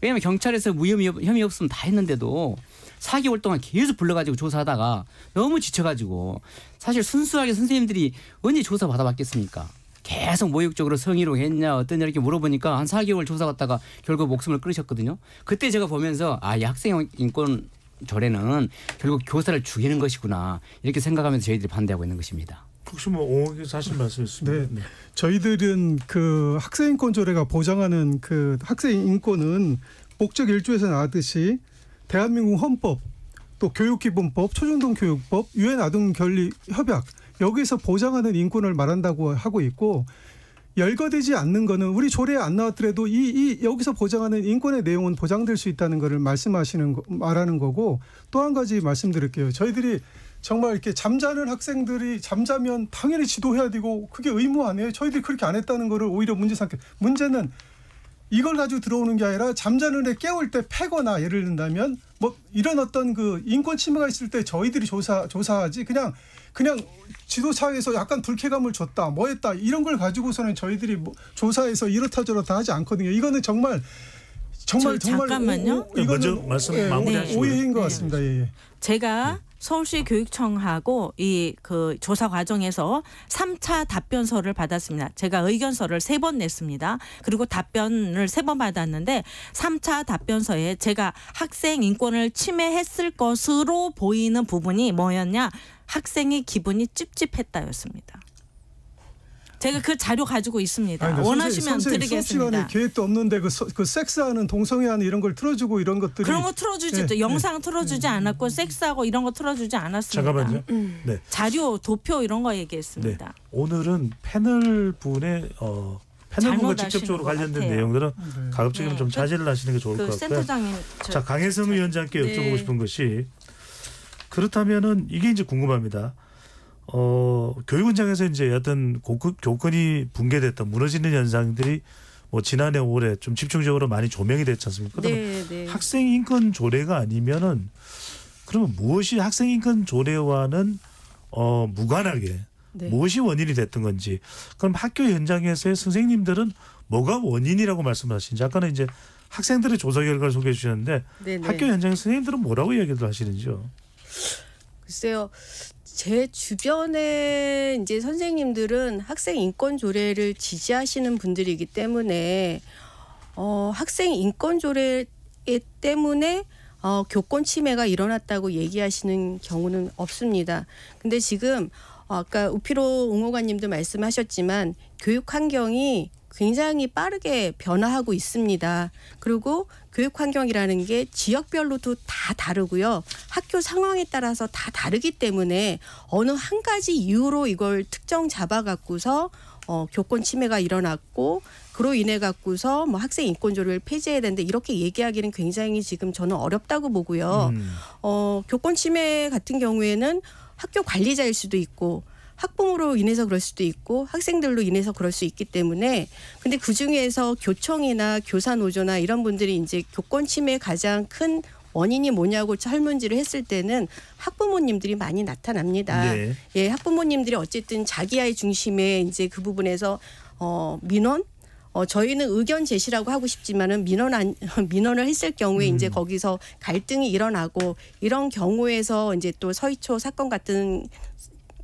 왜냐하면 경찰에서 무혐의 혐의 없으면 다 했는데도 4개월 동안 계속 불러가지고 조사하다가 너무 지쳐가지고 사실 순수하게 선생님들이 언제 조사 받아봤겠습니까? 계속 모욕적으로 성희롱 했냐 어떠냐 이렇게 물어보니까 한 4개월 조사 갔다가 결국 목숨을 끊으셨거든요. 그때 제가 보면서 아, 이 학생 인권 조례는 결국 교사를 죽이는 것이구나 이렇게 생각하면서 저희들이 반대하고 있는 것입니다. 혹시 뭐 옹호기 사실 말씀 있습니다. 네. 저희들은 그 학생 인권 조례가 보장하는 그 학생 인권은 목적 일조에서 나왔듯이 대한민국 헌법 또 교육기본법, 초중등 교육법, 유엔 아동 결리 협약 여기서 보장하는 인권을 말한다고 하고 있고 열거되지 않는 거는 우리 조례에 안 나왔더라도 이, 이 여기서 보장하는 인권의 내용은 보장될 수 있다는 거를 말씀하시는 거, 말하는 거고 또 한 가지 말씀드릴게요. 저희들이 정말 이렇게 잠자는 학생들이 잠자면 당연히 지도해야 되고 그게 의무 아니에요. 저희들이 그렇게 안 했다는 거를 오히려 문제 삼게 문제는 이걸 가지고 들어오는 게 아니라 잠자는 애 깨울 때 패거나 예를 든다면 뭐 이런 어떤 그 인권 침해가 있을 때 저희들이 조사 조사하지 그냥 그냥 지도차에서 약간 불쾌감을 줬다 뭐 했다 이런 걸 가지고서는 저희들이 뭐 조사해서 이렇다 저렇다 하지 않거든요. 이거는 정말 정말 저 정말 잠깐만요. 오- 오- 이거는 먼저 말씀 예, 마무리하시고요. 오해인 것 네. 같습니다. 예, 예. 제가 서울시 교육청하고 이 그 조사 과정에서 3차 답변서를 받았습니다. 제가 의견서를 세 번 냈습니다. 그리고 답변을 세 번 받았는데 3차 답변서에 제가 학생 인권을 침해했을 것으로 보이는 부분이 뭐였냐? 학생의 기분이 찝찝했다였습니다. 제가 그 자료 가지고 있습니다. 아니, 원하시면 선생님, 선생님 수업 시간에 드리겠습니다. 계획도 없는데 그, 서- 그 섹스하는 동성애하는 이런 걸 틀어주고 이런 것들이 그런 거 틀어주지 예, 영상 틀어주지 않았고 섹스하고 이런 거 틀어주지 않았습니다. 잠깐만요. 네. 자료 도표 이런 거 얘기했습니다. 네. 오늘은 패널 분의 어 패널 분과 잘못 아시는 직접적으로 것 관련된. 내용들은 네. 가급적이면 네. 좀 자제를 하시는 게 좋을 그 것 같고요. 저- 자 강혜성 위원장께 네. 여쭤보고 싶은 것이 그렇다면은 이게 이제 궁금합니다. 어 교육 현장에서 이제 어떤 고급 교권이 붕괴됐던 무너지는 현상들이 뭐 지난해 올해 좀 집중적으로 많이 조명이 됐지 않습니까? 그러면 네, 네. 학생 인권 조례가 아니면은 그러면 무엇이 학생 인권 조례와는 어 무관하게 네. 무엇이 원인이 됐던 건지 그럼 학교 현장에서의 선생님들은 뭐가 원인이라고 말씀하시는지 아까는 이제 학생들의 조사 결과를 소개해 주셨는데 네, 네. 학교 현장 선생님들은 뭐라고 이야기를 하시는지요? 글쎄요. 제 주변에 이제 선생님들은 학생 인권 조례를 지지하시는 분들이기 때문에 어, 학생 인권 조례 때문에 어, 교권 침해가 일어났다고 얘기하시는 경우는 없습니다. 근데 지금 어, 아까 우피로 옹호관님도 말씀하셨지만 교육 환경이 굉장히 빠르게 변화하고 있습니다. 그리고 교육 환경이라는 게 지역별로도 다 다르고요. 학교 상황에 따라서 다 다르기 때문에 어느 한 가지 이유로 이걸 특정 잡아 갖고서 어, 교권 침해가 일어났고 그로 인해 갖고서 뭐 학생 인권 조례를 폐지해야 되는데 이렇게 얘기하기는 굉장히 지금 저는 어렵다고 보고요. 음. 어, 교권 침해 같은 경우에는 학교 관리자일 수도 있고 학부모로 인해서 그럴 수도 있고 학생들로 인해서 그럴 수 있기 때문에 근데 그 중에서 교청이나 교사 노조나 이런 분들이 이제 교권 침해의 가장 큰 원인이 뭐냐고 설문지를 했을 때는 학부모님들이 많이 나타납니다. 네. 예, 학부모님들이 어쨌든 자기 아이 중심에 이제 그 부분에서 어 민원 어 저희는 의견 제시라고 하고 싶지만은 민원 안 민원을 했을 경우에 이제 거기서 갈등이 일어나고 이런 경우에서 이제 또 서희초 사건 같은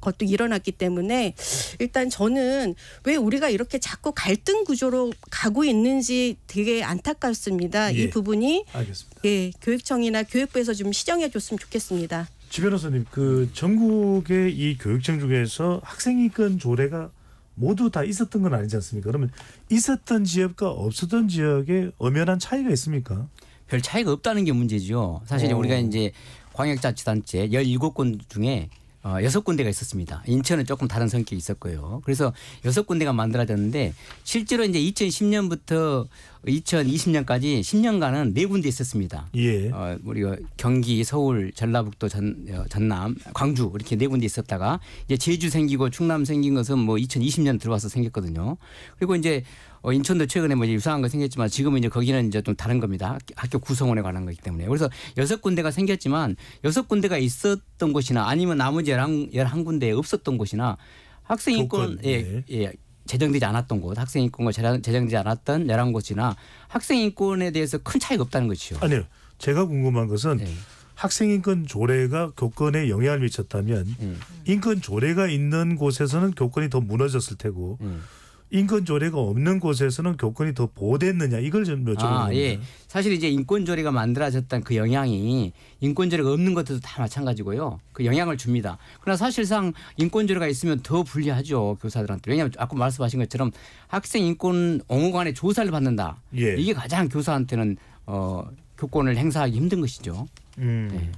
것도 일어났기 때문에 일단 저는 왜 우리가 이렇게 자꾸 갈등 구조로 가고 있는지 되게 안타깝습니다. 예. 이 부분이 알겠습니다. 예, 교육청이나 교육부에서 좀 시정해 줬으면 좋겠습니다. 지 변호사님 그 전국의 이 교육청 중에서 학생 인권 조례가 모두 다 있었던 건 아니지 않습니까? 그러면 있었던 지역과 없었던 지역에 엄연한 차이가 있습니까? 별 차이가 없다는 게 문제죠. 사실 어. 우리가 이제 광역자치단체 17건 중에 어, 여섯 군데가 있었습니다. 인천은 조금 다른 성격이 있었고요. 그래서 여섯 군데가 만들어졌는데 실제로 이제 2010년부터 2020년까지 10년간은 네 군데 있었습니다. 예. 어, 우리가 경기, 서울, 전라북도, 전, 어, 전남, 광주 이렇게 네 군데 있었다가 이제 제주 생기고 충남 생긴 것은 뭐 2020년 들어와서 생겼거든요. 그리고 이제 어, 인천도 최근에 뭐 유사한 거 생겼지만 지금은 이제 거기는 이제 좀 다른 겁니다. 학- 학교 구성원에 관한 거기 때문에. 그래서 여섯 군데가 생겼지만 여섯 군데가 있었던 곳이나 아니면 나머지 열한, 열한 군데에 없었던 곳이나 학생 인권 교권, 예, 예. 제정되지 않았던 곳, 학생 인권과 제정- 제정되지 않았던 열한 곳이나 학생 인권에 대해서 큰 차이가 없다는 것이죠. 아니요. 제가 궁금한 것은 네. 학생 인권 조례가 교권에 영향을 미쳤다면 음. 인권 조례가 있는 곳에서는 교권이 더 무너졌을 테고 음. 인권 조례가 없는 곳에서는 교권이 더 보호됐느냐 이걸 좀 여쭤보는 아, 겁니다. 예. 사실 이제 인권 조례가 만들어졌던 그 영향이 인권 조례가 없는 것들도 다 마찬가지고요. 그 영향을 줍니다. 그러나 사실상 인권 조례가 있으면 더 불리하죠. 교사들한테. 왜냐하면 아까 말씀하신 것처럼 학생 인권 옹호관의 조사를 받는다. 예. 이게 가장 교사한테는 어, 교권을 행사하기 힘든 것이죠. 음. 네.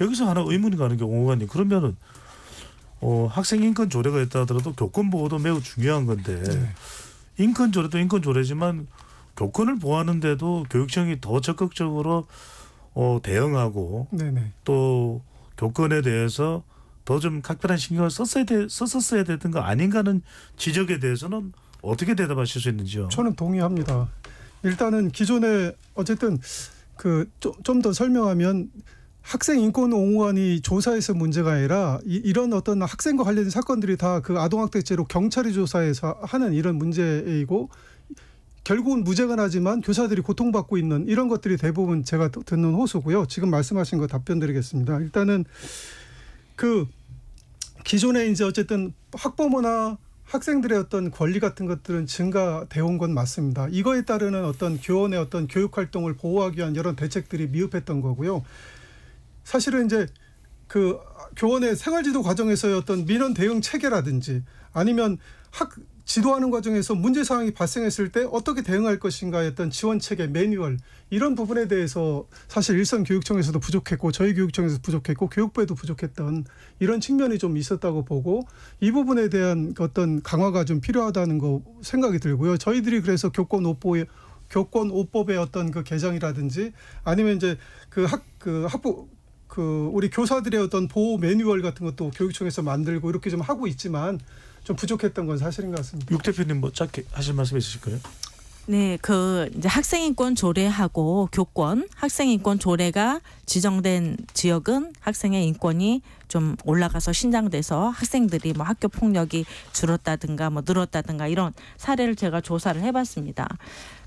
여기서 하나 의문이 가는 게 옹호관님 그러면은 어, 학생 인권 조례가 있다 하더라도 교권 보호도 매우 중요한 건데 네. 인권 조례도 인권 조례지만 교권을 보호하는데도 교육청이 더 적극적으로 어, 대응하고 네네. 또 교권에 대해서 더 좀 각별한 신경을 썼어야 돼, 썼었어야 되던 거 아닌가는 지적에 대해서는 어떻게 대답하실 수 있는지요? 저는 동의합니다. 일단은 기존에 어쨌든 그 좀 더 설명하면 학생 인권 옹호원이 조사해서 문제가 아니라 이, 런 어떤 학생과 관련된 사건들이 다 그 아동학대죄로 경찰이 조사해서 하는 이런 문제이고 결국은 무죄가 나지만 교사들이 고통받고 있는 이런 것들이 대부분 제가 듣는 호소고요. 지금 말씀하신 거 답변 드리겠습니다. 일단은 그 기존에 이제 어쨌든 학부모나 학생들의 어떤 권리 같은 것들은 증가되어 온 건 맞습니다. 이거에 따르는 어떤 교원의 어떤 교육 활동을 보호하기 위한 여러 대책들이 미흡했던 거고요. 사실은 이제 그 교원의 생활지도 과정에서의 어떤 민원 대응 체계라든지 아니면 학 지도하는 과정에서 문제 사항이 발생했을 때 어떻게 대응할 것인가의 어떤 지원 체계 매뉴얼 이런 부분에 대해서 사실 일선 교육청에서도 부족했고 저희 교육청에서 부족했고 교육부에도 부족했던 이런 측면이 좀 있었다고 보고 이 부분에 대한 어떤 강화가 좀 필요하다는 거 생각이 들고요. 저희들이 그래서 교권 오보의 교권 오법의 어떤 그 개정이라든지 아니면 이제 그 학 그 학부 그 우리 교사들의 어떤 보호 매뉴얼 같은 것도 교육청에서 만들고 이렇게 좀 하고 있지만 좀 부족했던 건 사실인 것 같습니다. 육 대표님 뭐 짧게 하실 말씀 있으실까요? 네, 그 이제 학생인권 조례하고 교권, 학생인권 조례가 지정된 지역은 학생의 인권이 좀 올라가서 신장돼서 학생들이 뭐 학교 폭력이 줄었다든가 뭐 늘었다든가 이런 사례를 제가 조사를 해봤습니다.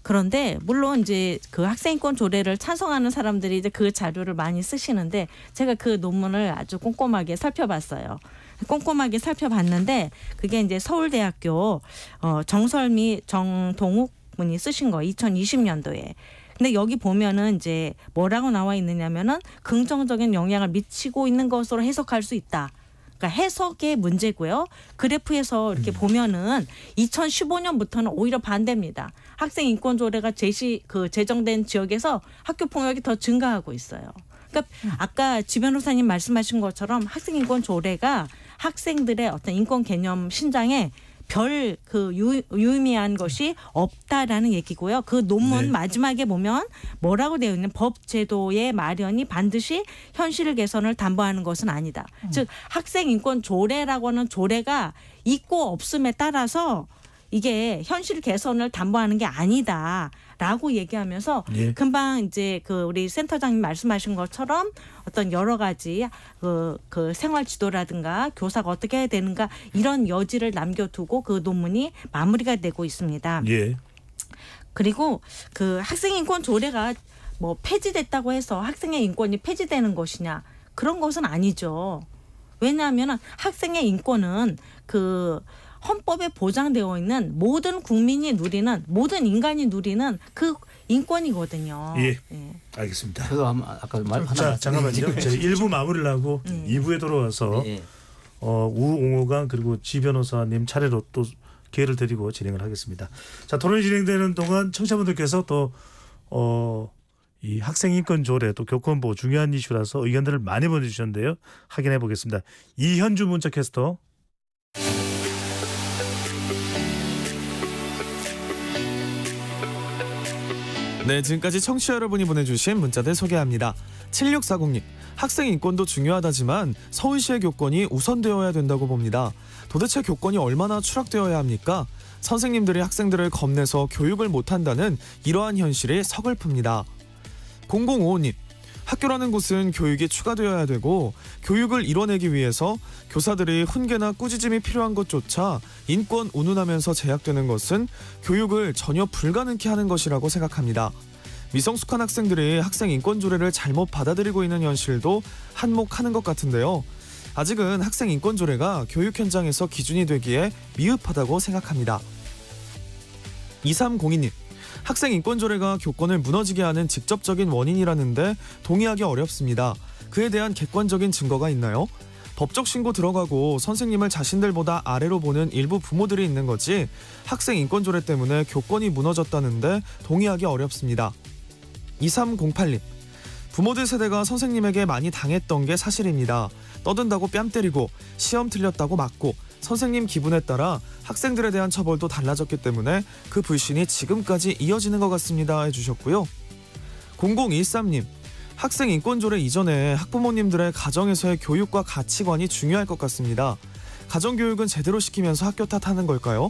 그런데 물론 이제 그 학생인권 조례를 찬성하는 사람들이 이제 그 자료를 많이 쓰시는데 제가 그 논문을 아주 꼼꼼하게 살펴봤어요. 꼼꼼하게 살펴봤는데 그게 이제 서울대학교 어 정설미 정동욱 분이 쓰신 거 2020년도에. 근데 여기 보면은 이제 뭐라고 나와 있느냐면은 긍정적인 영향을 미치고 있는 것으로 해석할 수 있다. 그러니까 해석의 문제고요. 그래프에서 이렇게 보면은 2015년부터는 오히려 반대입니다. 학생 인권 조례가 제시 그 제정된 지역에서 학교 폭력이 더 증가하고 있어요. 그러니까 아까 지 변호사님 말씀하신 것처럼 학생 인권 조례가 학생들의 어떤 인권 개념 신장에 별그 유의미한 것이 없다라는 얘기고요. 그 논문 네. 마지막에 보면 뭐라고 되어 있는 법 제도의 마련이 반드시 현실 개선을 담보하는 것은 아니다. 즉 학생 인권 조례라고 하는 조례가 있고 없음에 따라서 이게 현실 개선을 담보하는 게 아니다 라고 얘기하면서 예. 금방 이제 그 우리 센터장님 말씀하신 것처럼 어떤 여러 가지 그, 그 생활 지도라든가 교사가 어떻게 해야 되는가 이런 여지를 남겨두고 그 논문이 마무리가 되고 있습니다. 예. 그리고 그 학생 인권 조례가 뭐 폐지됐다고 해서 학생의 인권이 폐지되는 것이냐 그런 것은 아니죠. 왜냐하면 학생의 인권은 그 헌법에 보장되어 있는 모든 국민이 누리는 모든 인간이 누리는 그 인권이거든요. 예. 예. 알겠습니다. 저도 아마 아까 말 하나 자, 잠깐만요. 저희 1부 마무리를 하고 음. 2부에 돌아와서 예. 어, 우옹호관 그리고 지 변호사님 차례로 또 기회를 드리고 진행을 하겠습니다. 자 토론이 진행되는 동안 청취자분들께서 또 어, 이 학생 인권 조례 또 교권 보호 중요한 이슈라서 의견들을 많이 보내주셨는데요. 확인해 보겠습니다. 이현주 문자 캐스터. 네, 지금까지 청취자 여러분이 보내주신 문자들 소개합니다. 7640님, 학생 인권도 중요하다지만 서울시의 교권이 우선되어야 된다고 봅니다. 도대체 교권이 얼마나 추락되어야 합니까? 선생님들이 학생들을 겁내서 교육을 못한다는 이러한 현실이 서글픕니다. 0055님, 학교라는 곳은 교육이 추가되어야 되고 교육을 이뤄내기 위해서 교사들이 훈계나 꾸짖음이 필요한 것조차 인권 운운하면서 제약되는 것은 교육을 전혀 불가능케 하는 것이라고 생각합니다. 미성숙한 학생들이 학생 인권 조례를 잘못 받아들이고 있는 현실도 한몫하는 것 같은데요. 아직은 학생 인권 조례가 교육 현장에서 기준이 되기에 미흡하다고 생각합니다. 2302님 학생 인권 조례가 교권을 무너지게 하는 직접적인 원인이라는데 동의하기 어렵습니다. 그에 대한 객관적인 증거가 있나요? 법적 신고 들어가고 선생님을 자신들보다 아래로 보는 일부 부모들이 있는 거지 학생 인권 조례 때문에 교권이 무너졌다는데 동의하기 어렵습니다. 2308님 부모들 세대가 선생님에게 많이 당했던 게 사실입니다. 떠든다고 뺨 때리고 시험 틀렸다고 맞고 선생님 기분에 따라 학생들에 대한 처벌도 달라졌기 때문에 그 불신이 지금까지 이어지는 것 같습니다 해주셨고요. 0013님 학생 인권조례 이전에 학부모님들의 가정에서의 교육과 가치관이 중요할 것 같습니다. 가정교육은 제대로 시키면서 학교 탓하는 걸까요?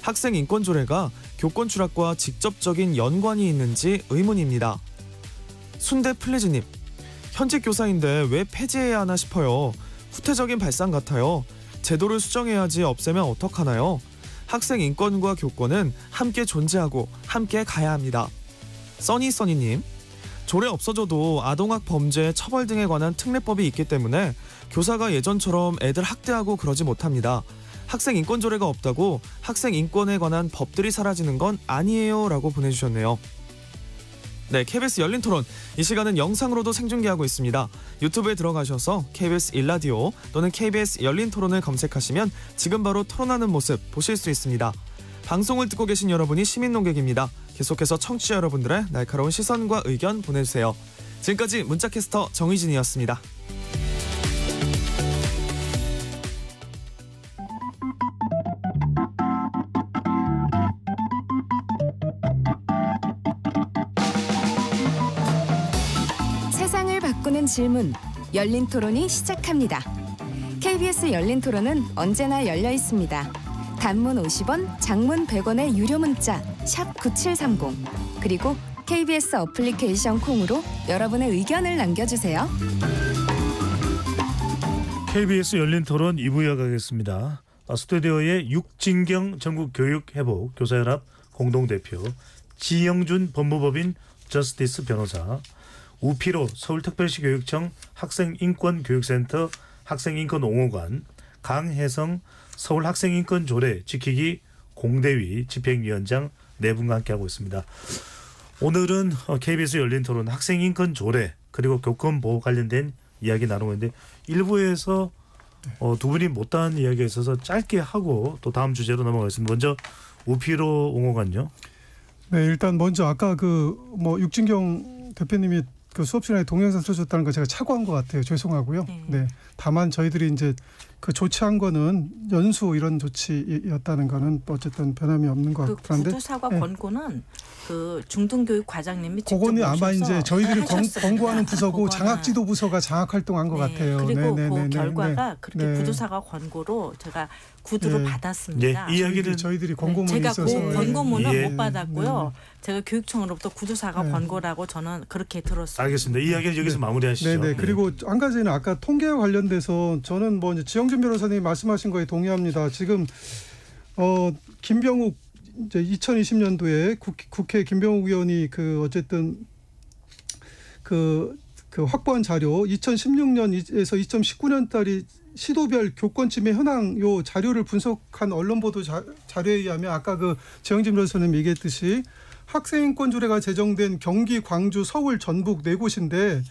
학생 인권조례가 교권 추락과 직접적인 연관이 있는지 의문입니다. 순대 플리즈님 현직 교사인데 왜 폐지해야 하나 싶어요. 후퇴적인 발상 같아요. 제도를 수정해야지 없애면 어떡하나요? 학생 인권과 교권은 함께 존재하고 함께 가야 합니다. 써니써니님 조례 없어져도 아동학 범죄 처벌 등에 관한 특례법이 있기 때문에 교사가 예전처럼 애들 학대하고 그러지 못합니다. 학생 인권 조례가 없다고 학생 인권에 관한 법들이 사라지는 건 아니에요 라고 보내주셨네요. 네, KBS 열린 토론. 이 시간은 영상으로도 생중계하고 있습니다. 유튜브에 들어가셔서 KBS 일라디오 또는 KBS 열린 토론을 검색하시면 지금 바로 토론하는 모습 보실 수 있습니다. 방송을 듣고 계신 여러분이 시민 농객입니다. 계속해서 청취자 여러분들의 날카로운 시선과 의견 보내주세요. 지금까지 문자캐스터 정희진이었습니다. 질문 열린 토론이 시작합니다. KBS 열린 토론은 언제나 열려 있습니다. 단문 50원, 장문 100원의 유료 문자 샵9730 그리고 KBS 어플리케이션 콩으로 여러분의 의견을 남겨주세요. KBS 열린 토론 2부 이어가겠습니다. 아, 스튜디오에 육진경 전국교육회복 교사연합 공동대표 지영준 법무법인 저스티스 변호사 우피로 서울특별시 교육청 학생인권교육센터 학생인권옹호관 강혜성 서울학생인권조례 지키기 공대위 집행위원장 네 분과 함께하고 있습니다. 오늘은 KBS 열린 토론 학생인권 조례 그리고 교권 보호 관련된 이야기 나누고 있는데 일부에서 어, 두 분이 못다한 이야기가 있어서 짧게 하고 또 다음 주제로 넘어가겠습니다. 먼저 우피로 옹호관요. 네, 일단 먼저 아까 그 뭐 육진경 대표님이 그 수업 시간에 동영상 틀어줬다는 거 제가 착오한 것 같아요. 죄송하고요. 네. 네. 다만 저희들이 이제 그 조치한 거는 연수 이런 조치였다는 거는 어쨌든 변함이 없는 것그 같은데. 구두 사과 네. 권고는 그 중등교육 과장님이 그거는 아마 이제 저희들이 권. 권고하는 부서고. 장학지도 부서가 장학 활동한 것 네, 같아요. 그리고 네, 네, 그 네, 네, 결과가 네. 그렇게 네. 구두사과 권고로 제가 구두를 네. 받았습니다. 예, 이야기는 저희들이 권고문이 제가 있어서 그 권고문은 예. 못 받았고요. 네, 제가 교육청으로부터 구두사과 네. 권고라고 저는 그렇게 들었습니다. 알겠습니다. 이야기는 여기서 마무리하시죠. 네, 네. 그리고 한 가지는 아까 통계와 관련돼서 저는 뭐 지영준 변호사님이 말씀하신 거에 동의합니다. 지금 어 김병욱 이제 2020년도에 국, 국회 김병욱 의원이 그 어쨌든 그, 그 확보한 자료 2016년에서 2019년 달이 시도별 교권 침해 현황 요 자료를 분석한 언론 보도 자, 자료에 의하면 아까 그 재영진 변호사님 얘기했듯이 학생인권 조례가 제정된 경기, 광주, 서울, 전북 네 곳인데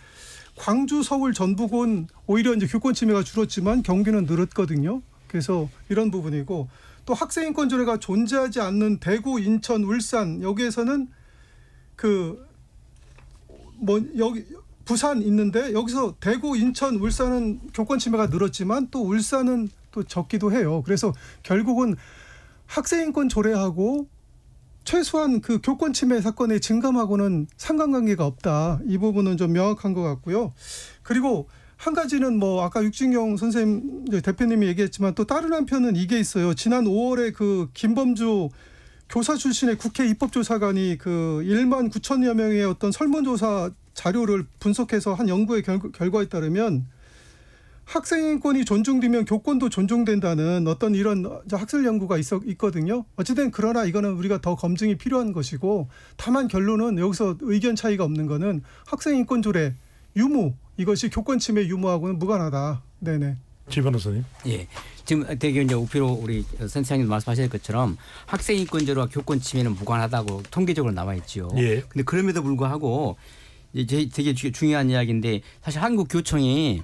광주, 서울, 전북은 오히려 이제 교권 침해가 줄었지만 경기는 늘었거든요. 그래서 이런 부분이고 또 학생인권 조례가 존재하지 않는 대구, 인천, 울산 여기에서는 그 뭐 여기 부산 있는데 여기서 대구, 인천, 울산은 교권 침해가 늘었지만 또 울산은 또 적기도 해요. 그래서 결국은 학생인권 조례하고 최소한 그 교권 침해 사건의 증감하고는 상관관계가 없다. 이 부분은 좀 명확한 것 같고요. 그리고 한 가지는 뭐 아까 육진경 선생님 대표님이 얘기했지만 또 다른 한편은 이게 있어요. 지난 5월에 그 김범주 교사 출신의 국회 입법조사관이 그 1만 9천여 명의 어떤 설문조사 자료를 분석해서 한 연구의 결, 결과에 따르면 학생인권이 존중되면 교권도 존중된다는 어떤 이런 학술 연구가 있어 있거든요. 어쨌든 그러나 이거는 우리가 더 검증이 필요한 것이고 다만 결론은 여기서 의견 차이가 없는 거는 학생인권 조례 유무 이것이 교권 침해 유무하고는 무관하다. 네네. 지 변호사님. 예. 지금 되게 이제 우피로 우리 선생님 말씀하신 것처럼 학생 인권제로와 교권 침해는 무관하다고 통계적으로 나와 있지요. 예. 근데 그럼에도 불구하고 이제 되게 중요한 이야기인데 사실 한국 교총이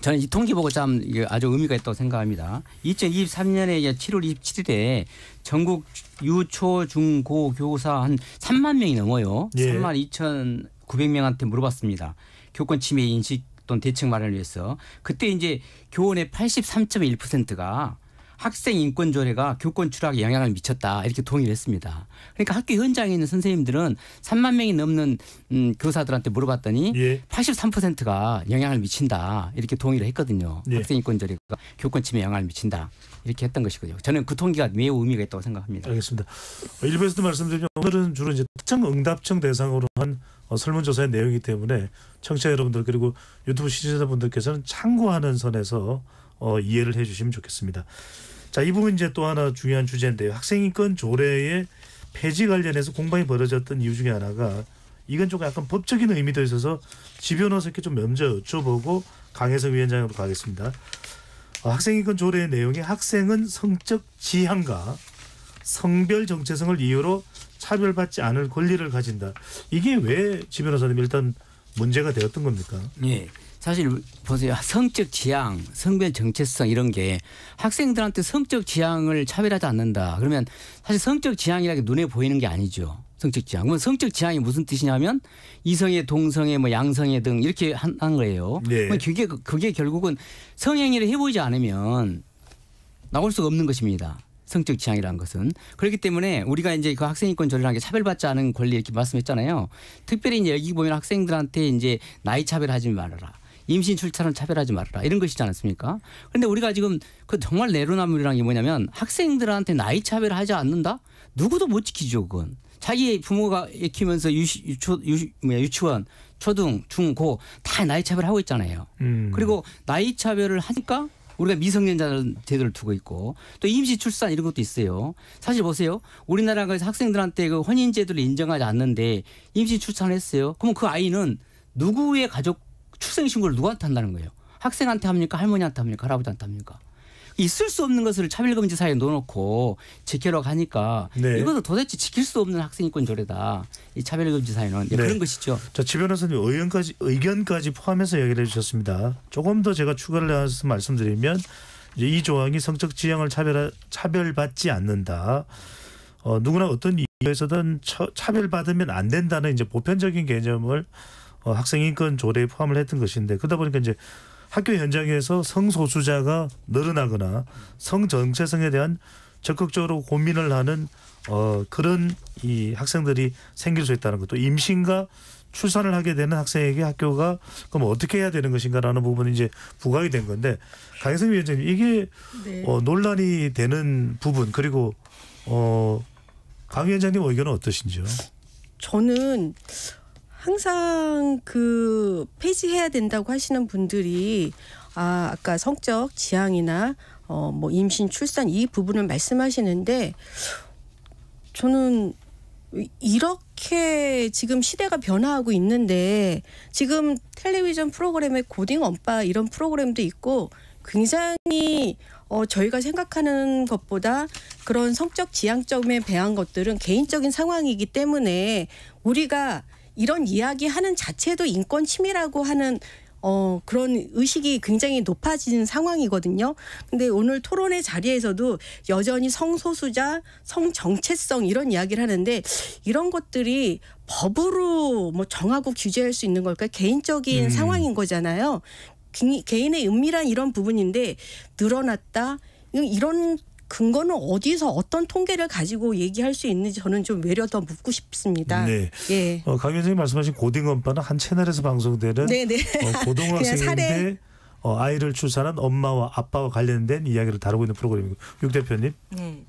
저는 이 통계 보고 참 아주 의미가 있다고 생각합니다. 2023년에 7월 27일에 전국 유초 중고 교사 한 3만 명이 넘어요. 예. 3만 2,900명한테 물어봤습니다. 교권 침해 인식 또는 대책 마련을 위해서 그때 이제 교원의 83.1%가 학생 인권 조례가 교권 추락에 영향을 미쳤다 이렇게 동의를 했습니다. 그러니까 학교 현장에 있는 선생님들은 3만 명이 넘는 음, 교사들한테 물어봤더니 예. 83%가 영향을 미친다 이렇게 동의를 했거든요. 예. 학생 인권 조례가 교권 침해에 영향을 미친다 이렇게 했던 것이거든요. 저는 그 통계가 매우 의미가 있다고 생각합니다. 알겠습니다. 어, 일부에서도 말씀드리면 오늘은 주로 이제 특정 응답청 대상으로 한 어, 설문조사의 내용이기 때문에 청취자 여러분들 그리고 유튜브 시청자분들께서는 참고하는 선에서 어, 이해를 해주시면 좋겠습니다. 자, 이 부분 이제 또 하나 중요한 주제인데요. 학생인권 조례의 폐지 관련해서 공방이 벌어졌던 이유 중에 하나가 이건 좀 약간 법적인 의미도 있어서 지 변호사께 좀 먼저 여쭤보고 강혜성 위원장으로 가겠습니다. 어, 학생인권 조례의 내용이 학생은 성적 지향과 성별 정체성을 이유로 차별받지 않을 권리를 가진다. 이게 왜 지 변호사님 일단 문제가 되었던 겁니까? 예. 사실 보세요. 성적 지향, 성별 정체성 이런 게 학생들한테 성적 지향을 차별하지 않는다. 그러면 사실 성적 지향이라는 게 눈에 보이는 게 아니죠. 성적 지향. 그럼 성적 지향이 무슨 뜻이냐면 이성애, 동성애, 뭐 양성애 등 이렇게 한, 한 거예요. 네. 그게 그게 결국은 성행위를 해보지 않으면 나올 수가 없는 것입니다. 성적 지향이라는 것은 그렇기 때문에 우리가 이제 그 학생 인권 조례라는 게 차별받지 않은 권리 이렇게 말씀했잖아요. 특별히 이제 여기 보면 학생들한테 이제 나이 차별하지 말아라. 임신 출산을 차별하지 말아라 이런 것이지 않습니까? 그런데 우리가 지금 그 정말 내로남불이라는 게 뭐냐면 학생들한테 나이 차별하지 않는다? 누구도 못 지키죠 그건. 자기 부모가 키우면서 유시, 유초, 유, 뭐야, 유치원, 초등, 중, 고 다 나이 차별하고 있잖아요. 음. 그리고 나이 차별을 하니까 우리가 미성년자를 제도를 두고 있고 또 임시 출산 이런 것도 있어요. 사실 보세요. 우리나라가 학생들한테 그 혼인 제도를 인정하지 않는데 임시 출산을 했어요. 그러면 그 아이는 누구의 가족 출생 신고를 누구한테 한다는 거예요? 학생한테 합니까? 할머니한테 합니까? 할아버지한테 합니까? 있을 수 없는 것을 차별금지 사회에 넣어놓고 지키려고 하니까 네. 이것도 도대체 지킬 수 없는 학생인권 조례다. 이 차별금지 사회는 네, 네. 그런 것이죠. 자, 지 변호사님 의견까지 의견까지 포함해서 얘기를 해주셨습니다. 조금 더 제가 추가를 해서 말씀드리면 이 조항이 성적 지향을 차별 차별받지 않는다. 어, 누구나 어떤 이유에서든 처, 차별받으면 안 된다는 이제 보편적인 개념을 어, 학생인권 조례에 포함을 했던 것인데 그러다 보니까 이제 학교 현장에서 성소수자가 늘어나거나 성 정체성에 대한 적극적으로 고민을 하는 어, 그런 이 학생들이 생길 수 있다는 것도 임신과 출산을 하게 되는 학생에게 학교가 그럼 어떻게 해야 되는 것인가라는 부분이 이제 부각이 된 건데 강혜성 위원장님 이게 네. 어, 논란이 되는 부분 그리고 어, 강 위원장님 의견은 어떠신지요? 저는 항상 그 폐지해야 된다고 하시는 분들이 아 아까 성적 지향이나 어 뭐 임신 출산 이 부분을 말씀하시는데 저는 이렇게 지금 시대가 변화하고 있는데 지금 텔레비전 프로그램에 고딩 엄빠 이런 프로그램도 있고 굉장히 어 저희가 생각하는 것보다 그런 성적 지향점에 대한 것들은 개인적인 상황이기 때문에 우리가 이런 이야기 하는 자체도 인권 침해라고 하는 어, 그런 의식이 굉장히 높아진 상황이거든요. 근데 오늘 토론의 자리에서도 여전히 성소수자, 성정체성 이런 이야기를 하는데 이런 것들이 법으로 뭐 정하고 규제할 수 있는 걸까? 개인적인 음. 상황인 거잖아요. 기- 개인의 은밀한 이런 부분인데 늘어났다. 이런 근거는 어디서 어떤 통계를 가지고 얘기할 수 있는지 저는 좀 외려 더 묻고 싶습니다. 네. 예. 어, 강 위원장님 말씀하신 고딩언빠는 한 채널에서 방송되는 네, 네. 어. 고등학생인데 어, 아이를 출산한 엄마와 아빠와 관련된 이야기를 다루고 있는 프로그램이고 육 대표님. 네.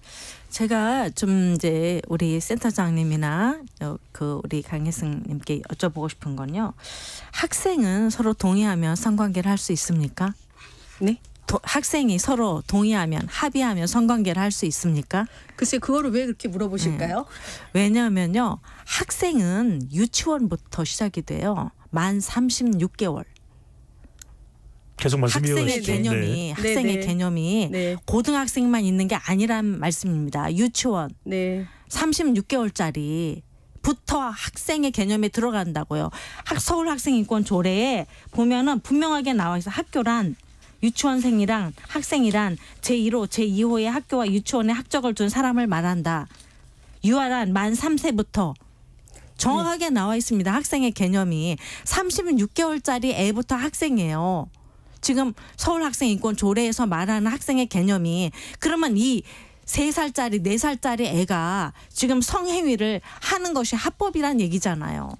제가 좀 이제 우리 센터장님이나 어, 그 우리 강혜승님께 여쭤보고 싶은 건요. 학생은 서로 동의하면 성관계를 할 수 있습니까? 네. 도, 학생이 서로 동의하면 합의하면 성관계를 할 수 있습니까? 글쎄 그거를 왜 그렇게 물어보실까요? 왜냐하면요. 학생은 유치원부터 시작이 돼요. 만 36개월. 계속 말씀 학생의. 개념이 네. 학생의 네. 개념이 고등학생만 있는 게 아니란 말씀입니다. 유치원 네. 36개월짜리 부터 학생의 개념에 들어간다고요. 학, 서울 학생인권 조례에 보면은 분명하게 나와 있어 학교란 유치원생이랑 학생이란 제1호, 제2호의 학교와 유치원에 학적을 둔 사람을 말한다. 유아란 만 3세부터 정확하게 나와 있습니다. 학생의 개념이 36개월짜리 애부터 학생이에요. 지금 서울 학생 인권 조례에서 말하는 학생의 개념이 그러면 이 세 살짜리 네 살짜리 애가 지금 성행위를 하는 것이 합법이란 얘기잖아요.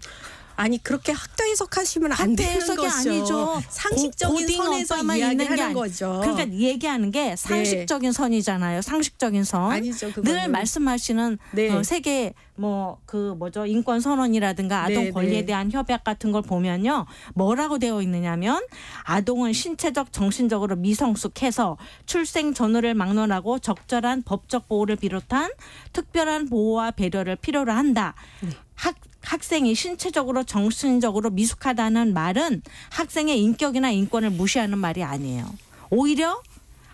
아니 그렇게 학대 해석하시면 안 되는 해석이 거죠. 아니죠. 상식적인 고- 선에서 게 이야기하는 아니- 거죠. 그러니까 얘기하는 게 상식적인 선이잖아요. 상식적인 선. 아니죠, 늘 그거는. 말씀하시는 네. 어, 세계 뭐 그 뭐죠 인권 선언이라든가 아동 네, 권리에 네. 대한 협약 같은 걸 보면요 뭐라고 되어 있느냐면 아동은 신체적 정신적으로 미성숙해서 출생 전후를 막론하고 적절한 법적 보호를 비롯한 특별한 보호와 배려를 필요로 한다. 네. 학 학생이 신체적으로 정신적으로 미숙하다는 말은 학생의 인격이나 인권을 무시하는 말이 아니에요. 오히려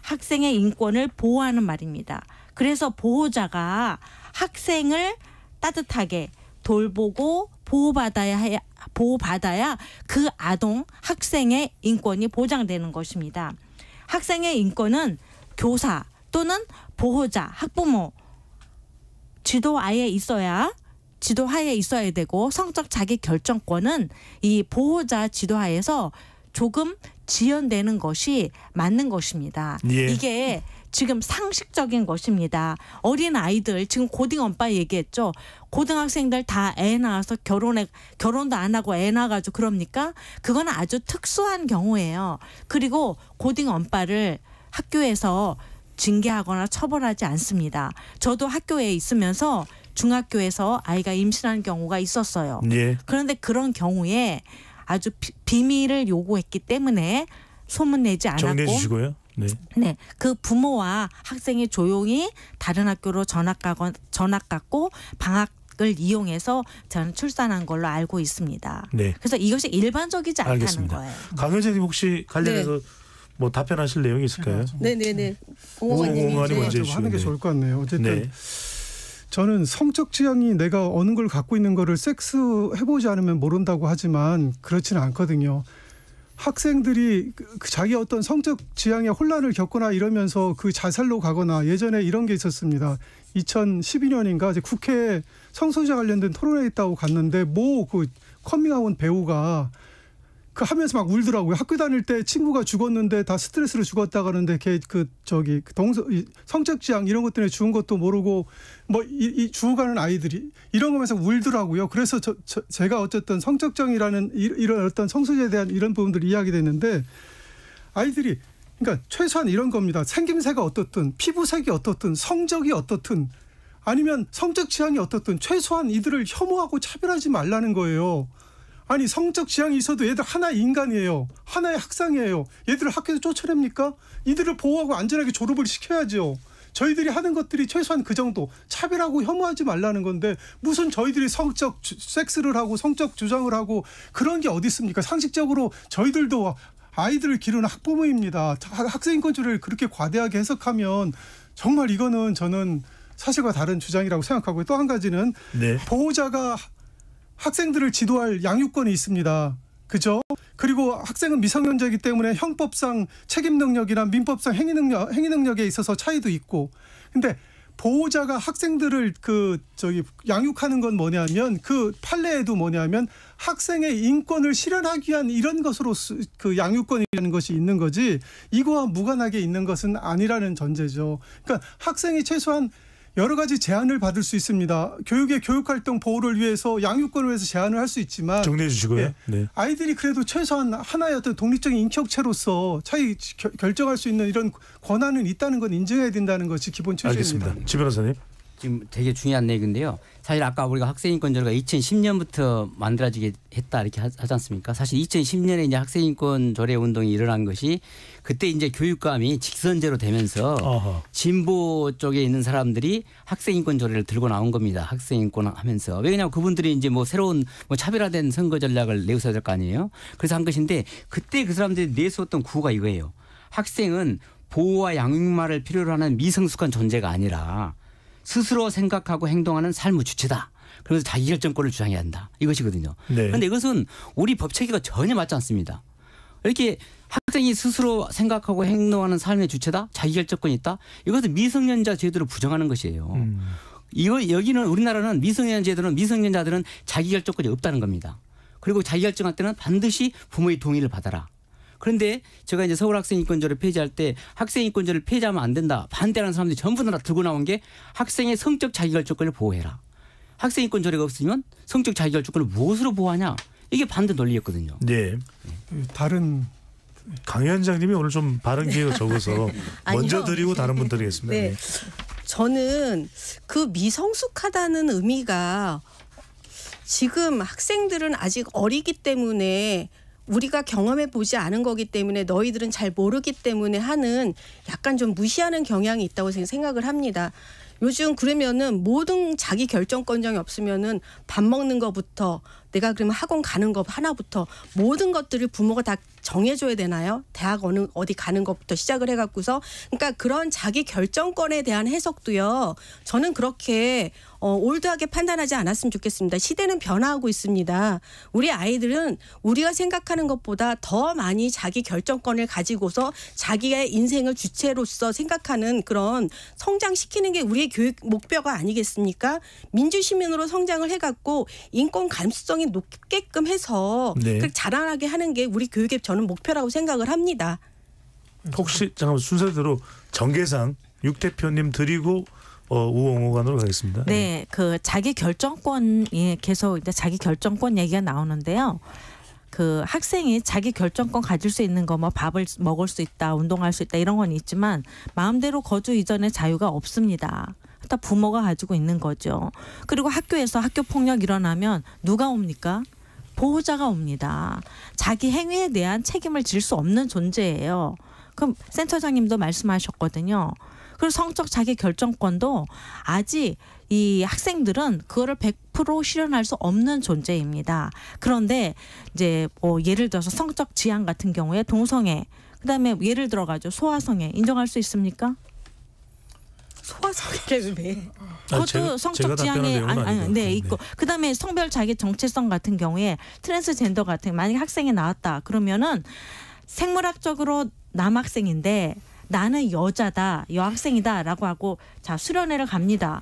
학생의 인권을 보호하는 말입니다. 그래서 보호자가 학생을 따뜻하게 돌보고 보호받아야 해, 보호받아야 그 아동 학생의 인권이 보장되는 것입니다. 학생의 인권은 교사 또는 보호자, 학부모 지도하에 있어야 지도하에 있어야 되고 성적 자기 결정권은 이 보호자 지도하에서 조금 지연되는 것이 맞는 것입니다. 예. 이게 지금 상식적인 것입니다. 어린 아이들 지금 고딩 엄빠 얘기했죠. 고등학생들 다 애 낳아서 결혼해 결혼도 안 하고 애 낳아가지고 그럽니까? 그건 아주 특수한 경우예요. 그리고 고딩 엄빠를 학교에서 징계하거나 처벌하지 않습니다. 저도 학교에 있으면서 중학교에서 아이가 임신한 경우가 있었어요. 예. 그런데 그런 경우에 아주 비, 비밀을 요구했기 때문에 소문 내지 않았고 정리해 주시고요. 네. 네, 그 부모와 학생이 조용히 다른 학교로 전학 가건 전학 갔고 방학 을 이용해서 저는 출산한 걸로 알고 있습니다. 네. 그래서 이것이 일반적이지 않다는 알겠습니다. 거예요. 강 위원장님 혹시 관련해서 뭐 답변하실 내용이 있을까요? 네네네. 옹호관이 먼저 좀 하는 게 좋을 것 같네요. 어쨌든 네. 저는 성적 지향이 내가 어느 걸 갖고 있는 거를 섹스 해보지 않으면 모른다고 하지만 그렇지는 않거든요. 학생들이 그- 그 자기 어떤 성적 지향의 혼란을 겪거나 이러면서 그 자살로 가거나 예전에 이런 게 있었습니다. 2012년인가 이제 국회 성소수자 관련된 토론회 있다고 갔는데 모 그 커밍아웃 배우가 그 하면서 막 울더라고요. 학교 다닐 때 친구가 죽었는데 다 스트레스로 죽었다 그러는데 걔 그 저기 그 동서 이 성적 지향 이런 것 때문에 죽은 것도 모르고 뭐이이 죽어가는 아이들이 이런 거면서 울더라고요. 그래서 저, 저 제가 어쨌든 성적정이라는 이- 이런 어떤 성소수자에 대한 이런 부분들 이야기됐는데 아이들이 그러니까 최소한 이런 겁니다. 생김새가 어떻든 피부색이 어떻든 성적이 어떻든 아니면 성적 지향이 어떻든 최소한 이들을 혐오하고 차별하지 말라는 거예요. 아니 성적 지향이 있어도 얘들 하나의 인간이에요. 하나의 학생이에요. 얘들을 학교에서 쫓아냅니까? 이들을 보호하고 안전하게 졸업을 시켜야죠. 저희들이 하는 것들이 최소한 그 정도 차별하고 혐오하지 말라는 건데 무슨 저희들이 성적 주- 섹스를 하고 성적 주장을 하고 그런 게 어디 있습니까? 상식적으로 저희들도 아이들을 기르는 학부모입니다. 하- 학생인권조례를 그렇게 과대하게 해석하면 정말 이거는 저는 사실과 다른 주장이라고 생각하고요. 또한 가지는 네. 보호자가 학생들을 지도할 양육권이 있습니다. 그죠? 그리고 학생은 미성년자이기 때문에 형법상 책임 능력이나 민법상 행위 능력 행위 능력에 있어서 차이도 있고. 근데 보호자가 학생들을 그 저기 양육하는 건 뭐냐면 그 판례에도 뭐냐면 학생의 인권을 실현하기 위한 이런 것으로 수- 그 양육권이라는 것이 있는 거지 이거와 무관하게 있는 것은 아니라는 전제죠. 그러니까 학생이 최소한 여러 가지 제한을 받을 수 있습니다. 교육의 교육 활동 보호를 위해서 양육권을 위해서 제한을 할 수 있지만 정리해 주시고요. 예. 네. 아이들이 그래도 최소한 하나의 어떤 독립적인 인격체로서 차이 결- 결정할 수 있는 이런 권한은 있다는 건 인정해야 된다는 것이 기본 취지입니다. 알겠습니다. 지 변호사님. 지금 되게 중요한 얘기인데요. 사실 아까 우리가 학생인권조례가 2010년부터 만들어지게 했다 이렇게 하- 하지 않습니까? 사실 2010년에 이제 학생인권 조례 운동이 일어난 것이 그때 이제 교육감이 직선제로 되면서 어허. 진보 쪽에 있는 사람들이 학생인권 조례를 들고 나온 겁니다. 학생인권 하면서 왜냐하면 그분들이 이제 뭐 새로운 뭐 차별화된 선거 전략을 내세워야 될 거 아니에요. 그래서 한 것인데 그때 그 사람들이 내세웠던 구호가 이거예요. 학생은 보호와 양육만을 필요로 하는 미성숙한 존재가 아니라 스스로 생각하고 행동하는 삶의 주체다. 그래서 자기결정권을 주장해야 한다. 이것이거든요. 네. 그런데 이것은 우리 법 체계가 전혀 맞지 않습니다. 이렇게 학생이 스스로 생각하고 행동하는 삶의 주체다, 자기결정권이 있다. 이것은 미성년자 제도를 부정하는 것이에요. 음. 이거 여기는 우리나라는 미성년 제도는 미성년자들은 자기결정권이 없다는 겁니다. 그리고 자기결정할 때는 반드시 부모의 동의를 받아라. 그런데 제가 이제 서울 학생 인권조를 폐지할 때 학생 인권조를 폐지하면 안 된다 반대하는 사람들이 전부 다 들고 나온 게 학생의 성적 자기결정권을 보호해라. 학생 인권 조례가 없으면 성적 자기결정권을 무엇으로 보호하냐 이게 반대 논리였거든요. 네. 다른 강 위원장님이 오늘 좀 발언 기회가 적어서. 먼저 드리고 다른 분 드리겠습니다. 네. 네. 저는 그 미성숙하다는 의미가 지금 학생들은 아직 어리기 때문에 우리가 경험해 보지 않은 거기 때문에 너희들은 잘 모르기 때문에 하는 약간 좀 무시하는 경향이 있다고 생각을 합니다. 요즘 그러면은 모든 자기 결정권정이 없으면은 밥 먹는 거부터 내가 그러면 학원 가는 거 하나부터 모든 것들을 부모가 다 정해줘야 되나요? 대학 어느 어디 가는 것부터 시작을 해갖고서 그러니까 그런 자기 결정권에 대한 해석도요. 저는 그렇게 어, 올드하게 판단하지 않았으면 좋겠습니다. 시대는 변화하고 있습니다. 우리 아이들은 우리가 생각하는 것보다 더 많이 자기 결정권을 가지고서 자기의 인생을 주체로서 생각하는 그런 성장시키는 게 우리의 교육 목표가 아니겠습니까? 민주시민으로 성장을 해갖고 인권 감수성이 높게끔 해서 네. 그렇게 자라나게 하는 게 우리 교육의 저는 목표라고 생각을 합니다. 혹시 잠깐만 순서대로 정계상 육 대표님 드리고 어, 우홍호관으로 가겠습니다. 네, 그 자기 결정권이 계속 이제 자기 결정권 얘기가 나오는데요. 그 학생이 자기 결정권 가질 수 있는 거 뭐 밥을 먹을 수 있다, 운동할 수 있다 이런 건 있지만 마음대로 거주 이전의 자유가 없습니다. 다 부모가 가지고 있는 거죠. 그리고 학교에서 학교 폭력 일어나면 누가 옵니까? 보호자가 옵니다. 자기 행위에 대한 책임을 질 수 없는 존재예요. 그럼 센터장님도 말씀하셨거든요. 그리고 성적 자기 결정권도 아직 이 학생들은 그거를 100% 실현할 수 없는 존재입니다. 그런데 이제 뭐 예를 들어서 성적 지향 같은 경우에 동성애 그다음에 예를 들어 가지고 소아성애 인정할 수 있습니까? 소아성애를 왜? 아니, 그것도 제가- 성적 지향에 아니, 아니. 네 네. 있고 그다음에 성별 자기 정체성 같은 경우에 트랜스젠더 같은 만약에 학생이 나왔다 그러면은 생물학적으로 남학생인데 나는 여자다 여학생이다라고 하고 자 수련회를 갑니다.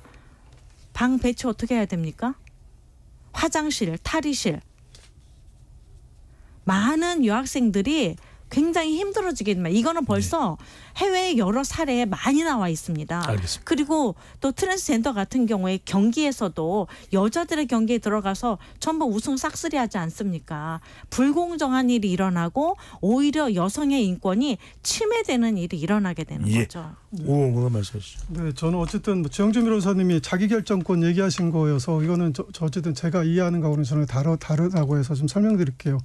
방 배치 어떻게 해야 됩니까? 화장실 탈의실. 많은 여학생들이 굉장히 힘들어지게 됩니다. 이거는 벌써 해외 여러 사례에 많이 나와 있습니다. 알겠습니다. 그리고 또 트랜스젠더 같은 경우에 경기에서도 여자들의 경기에 들어가서 전부 우승 싹쓸이 하지 않습니까? 불공정한 일이 일어나고 오히려 여성의 인권이 침해되는 일이 일어나게 되는 예. 거죠. 우홍호가 말씀해 주시죠. 네, 저는 어쨌든 뭐 지영준 변호사님이 자기결정권 얘기하신 거여서 이거는 저, 저 어쨌든 제가 이해하는 거하고는 저는 다르, 다르다고 해서 좀 설명드릴게요.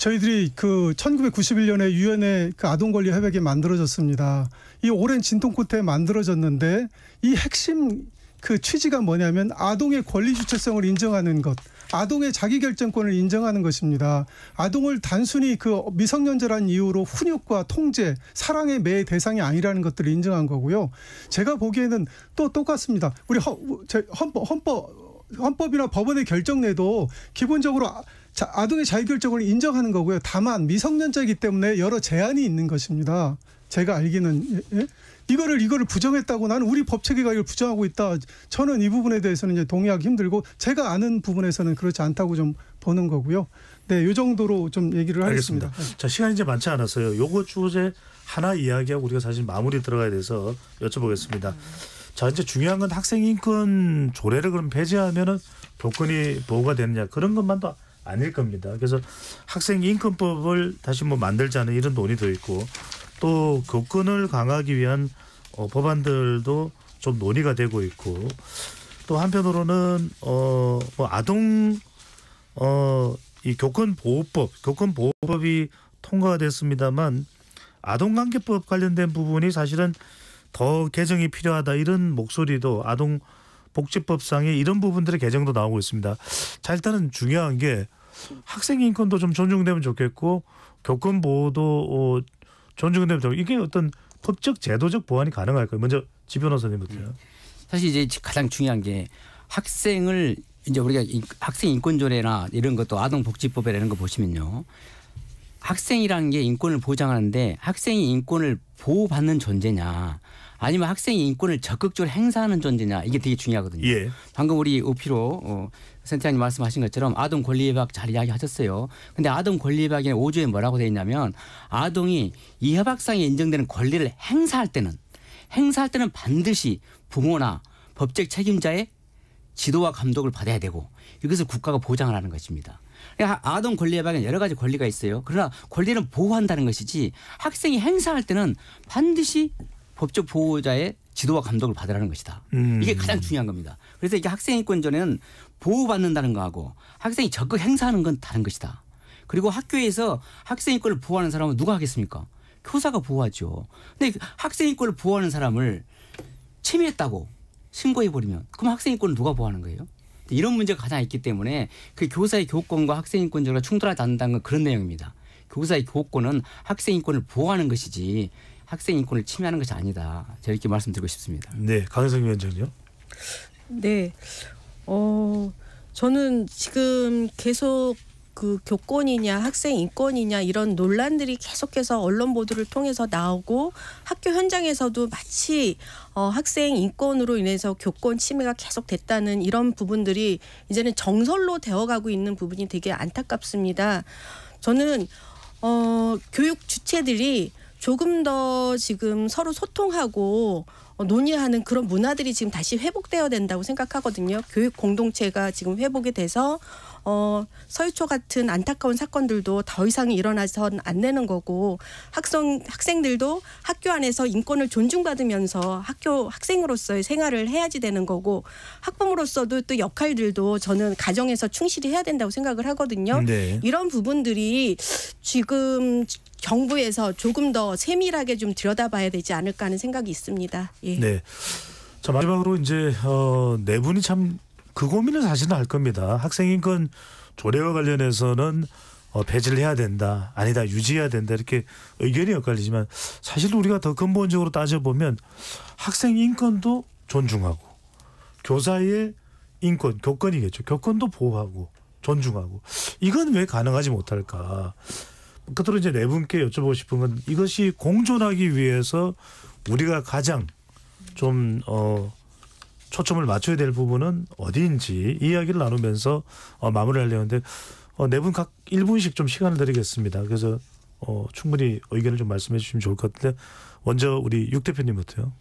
저희들이 그 1991년에 유엔의 그 아동 권리 협약이 만들어졌습니다. 이 오랜 진통 끝에 만들어졌는데 이 핵심 그 취지가 뭐냐면 아동의 권리 주체성을 인정하는 것. 아동의 자기결정권을 인정하는 것입니다. 아동을 단순히 그 미성년자란 이유로 훈육과 통제, 사랑의 매 대상이 아니라는 것들을 인정한 거고요. 제가 보기에는 또 똑같습니다. 우리 헌법, 헌법 헌법이나 법원의 결정 내도 기본적으로 아- 자, 아동의 자유결정을 인정하는 거고요. 다만 미성년자이기 때문에 여러 제한이 있는 것입니다. 제가 알기는 예? 예? 이거를 이거를 부정했다고 나는 우리 법 체계가 이걸 부정하고 있다. 저는 이 부분에 대해서는 이제 동의하기 힘들고 제가 아는 부분에서는 그렇지 않다고 좀 보는 거고요. 네, 요 정도로 좀 얘기를 하겠습니다. 알겠습니다. 자 시간이 이제 많지 않았어요. 요거 주제 하나 이야기하고 우리가 사실 마무리 들어가야 돼서 여쭤보겠습니다. 자 이제 중요한 건 학생 인권 조례를 그럼 폐지하면은 교권이 보호가 되느냐 그런 것만도 아닐 겁니다. 그래서 학생 인권법을 다시 뭐 만들자는 이런 논의도 있고 또 교권을 강화하기 위한 어, 법안들도 좀 논의가 되고 있고 또 한편으로는 어 뭐 아동 어 이 교권 보호법, 교권 보호법이 통과가 됐습니다만 아동관계법 관련된 부분이 사실은 더 개정이 필요하다 이런 목소리도 아동 복지법상의 이런 부분들의 개정도 나오고 있습니다. 자 일단은 중요한 게 학생 인권도 좀 존중되면 좋겠고 교권 보호도 어, 존중되면 좋겠고 이게 어떤 법적 제도적 보완이 가능할까요? 먼저 지 변호사님부터요. 사실 이제 가장 중요한 게 학생을 이제 우리가 이 학생 인권 조례나 이런 것도 아동복지법이나 이런 거 보시면요. 학생이라는 게 인권을 보장하는데 학생이 인권을 보호받는 존재냐 아니면 학생이 인권을 적극적으로 행사하는 존재냐 이게 되게 중요하거든요. 예. 방금 우리 오피로 어, 센터장님 말씀하신 것처럼 아동 권리협약 잘 이야기하셨어요. 근데 아동 권리협약의 5조에 뭐라고 되어 있냐면 아동이 이 협약상에 인정되는 권리를 행사할 때는 행사할 때는 반드시 부모나 법적 책임자의 지도와 감독을 받아야 되고 이것을 국가가 보장을 하는 것입니다. 그러니까 아동 권리협약에는 여러 가지 권리가 있어요. 그러나 권리는 보호한다는 것이지 학생이 행사할 때는 반드시 법적 보호자의 지도와 감독을 받으라는 것이다. 음. 이게 가장 중요한 겁니다. 그래서 이게 학생인권전에는 보호받는다는 거하고 학생이 적극 행사하는 건 다른 것이다. 그리고 학교에서 학생 인권을 보호하는 사람은 누가 하겠습니까? 교사가 보호하죠. 근데 학생 인권을 보호하는 사람을 침해했다고 신고해버리면 그럼 학생 인권을 누가 보호하는 거예요? 이런 문제가 가장 있기 때문에 그 교사의 교권과 학생 인권자가 충돌하지 않는다는 건 그런 내용입니다. 교사의 교권은 학생 인권을 보호하는 것이지 학생 인권을 침해하는 것이 아니다. 제가 이렇게 말씀드리고 싶습니다. 네, 강혜성 위원장요. 네. 어, 저는 지금 계속 그 교권이냐 학생 인권이냐 이런 논란들이 계속해서 언론 보도를 통해서 나오고 학교 현장에서도 마치 어, 학생 인권으로 인해서 교권 침해가 계속됐다는 이런 부분들이 이제는 정설로 되어가고 있는 부분이 되게 안타깝습니다. 저는 어, 교육 주체들이 조금 더 지금 서로 소통하고 어, 논의하는 그런 문화들이 지금 다시 회복되어야 된다고 생각하거든요. 교육 공동체가 지금 회복이 돼서 어, 서유초 같은 안타까운 사건들도 더 이상 일어나선 안 되는 거고 학생 학생들도 학교 안에서 인권을 존중받으면서 학교 학생으로서의 생활을 해야지 되는 거고 학부모로서도 또 역할들도 저는 가정에서 충실히 해야 된다고 생각을 하거든요. 네. 이런 부분들이 지금 정부에서 조금 더 세밀하게 좀 들여다봐야 되지 않을까 하는 생각이 있습니다. 예. 네. 자 마지막으로 이제 어, 네 분이 참 그 고민을 사실은 할 겁니다. 학생인권 조례와 관련해서는 어, 폐지를 해야 된다, 아니다 유지해야 된다 이렇게 의견이 엇갈리지만 사실 우리가 더 근본적으로 따져 보면 학생 인권도 존중하고 교사의 인권, 교권이겠죠. 교권도 보호하고 존중하고 이건 왜 가능하지 못할까? 끝으로 이제 네 분께 여쭤보고 싶은 건 이것이 공존하기 위해서 우리가 가장 좀 어, 초점을 맞춰야 될 부분은 어디인지 이야기를 나누면서 어, 마무리하려는데 어, 네 분 각 1분씩 좀 시간을 드리겠습니다. 그래서 어, 충분히 의견을 좀 말씀해 주시면 좋을 것 같은데 먼저 우리 육 대표님부터요.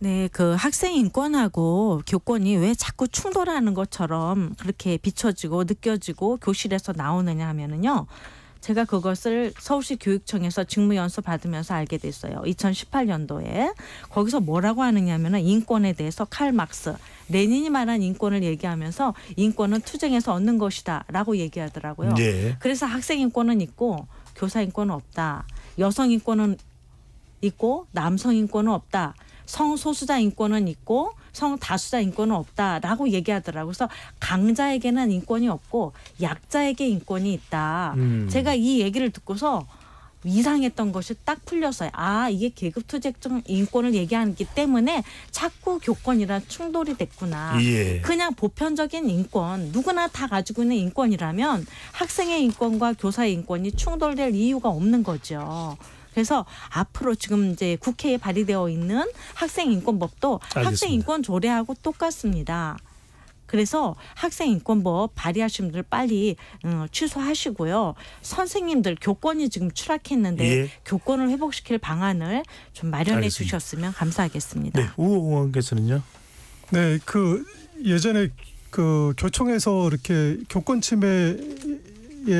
네, 그 학생 인권하고 교권이 왜 자꾸 충돌하는 것처럼 그렇게 비춰지고 느껴지고 교실에서 나오느냐 하면은요. 제가 그것을 서울시 교육청에서 직무 연수 받으면서 알게 됐어요. 2018년도에 거기서 뭐라고 하느냐면은 인권에 대해서 칼 막스 레닌이 말한 인권을 얘기하면서 인권은 투쟁에서 얻는 것이다라고 얘기하더라고요. 예. 그래서 학생 인권은 있고 교사 인권은 없다. 여성 인권은 있고 남성 인권은 없다. 성소수자 인권은 있고 성다수자 인권은 없다라고 얘기하더라고요. 그래서 강자에게는 인권이 없고 약자에게 인권이 있다. 음. 제가 이 얘기를 듣고서 이상했던 것이 딱 풀렸어요. 아 이게 계급 투쟁 인권을 얘기하기 때문에 자꾸 교권이랑 충돌이 됐구나. 예. 그냥 보편적인 인권 누구나 다 가지고 있는 인권이라면 학생의 인권과 교사의 인권이 충돌될 이유가 없는 거죠. 그래서 앞으로 지금 이제 국회에 발의되어 있는 학생 인권법도 학생 알겠습니다. 인권 조례하고 똑같습니다. 그래서 학생 인권법 발의하신 분들 빨리 어, 취소하시고요. 선생님들 교권이 지금 추락했는데 예. 교권을 회복시킬 방안을 좀 마련해 알겠습니다. 주셨으면 감사하겠습니다. 네, 우호 의원께서는요. 네, 그 예전에 그 교총에서 이렇게 교권 침해의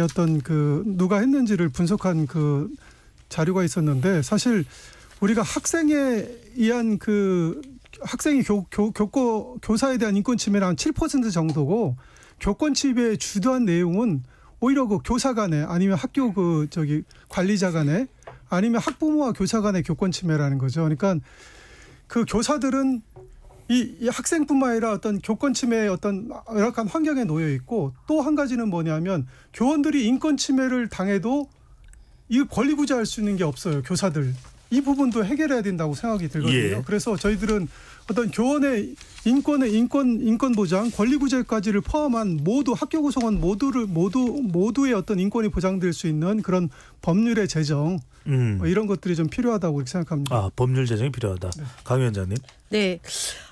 어떤 그 누가 했는지를 분석한 그 자료가 있었는데 사실 우리가 학생에 의한 그 학생이 교, 교, 교권 교사에 대한 인권 침해는 한 7% 정도고 교권 침해의 주도한 내용은 오히려 그 교사 간에 아니면 학교 그 저기 관리자 간에 아니면 학부모와 교사 간의 교권 침해라는 거죠. 그러니까 그 교사들은 이, 이 학생뿐만 아니라 어떤 교권 침해의 어떤 열악한 환경에 놓여 있고 또 한 가지는 뭐냐면 교원들이 인권 침해를 당해도 이 권리 구제할 수 있는 게 없어요. 교사들. 이 부분도 해결해야 된다고 생각이 들거든요. 예. 그래서 저희들은 어떤 교원의 인권의 인권 인권 보장, 권리 구제까지를 포함한 모두 학교 구성원 모두를 모두 모두의 어떤 인권이 보장될 수 있는 그런 법률의 제정 음. 뭐 이런 것들이 좀 필요하다고 생각합니다. 아 법률 제정이 필요하다. 강 위원장님. 네.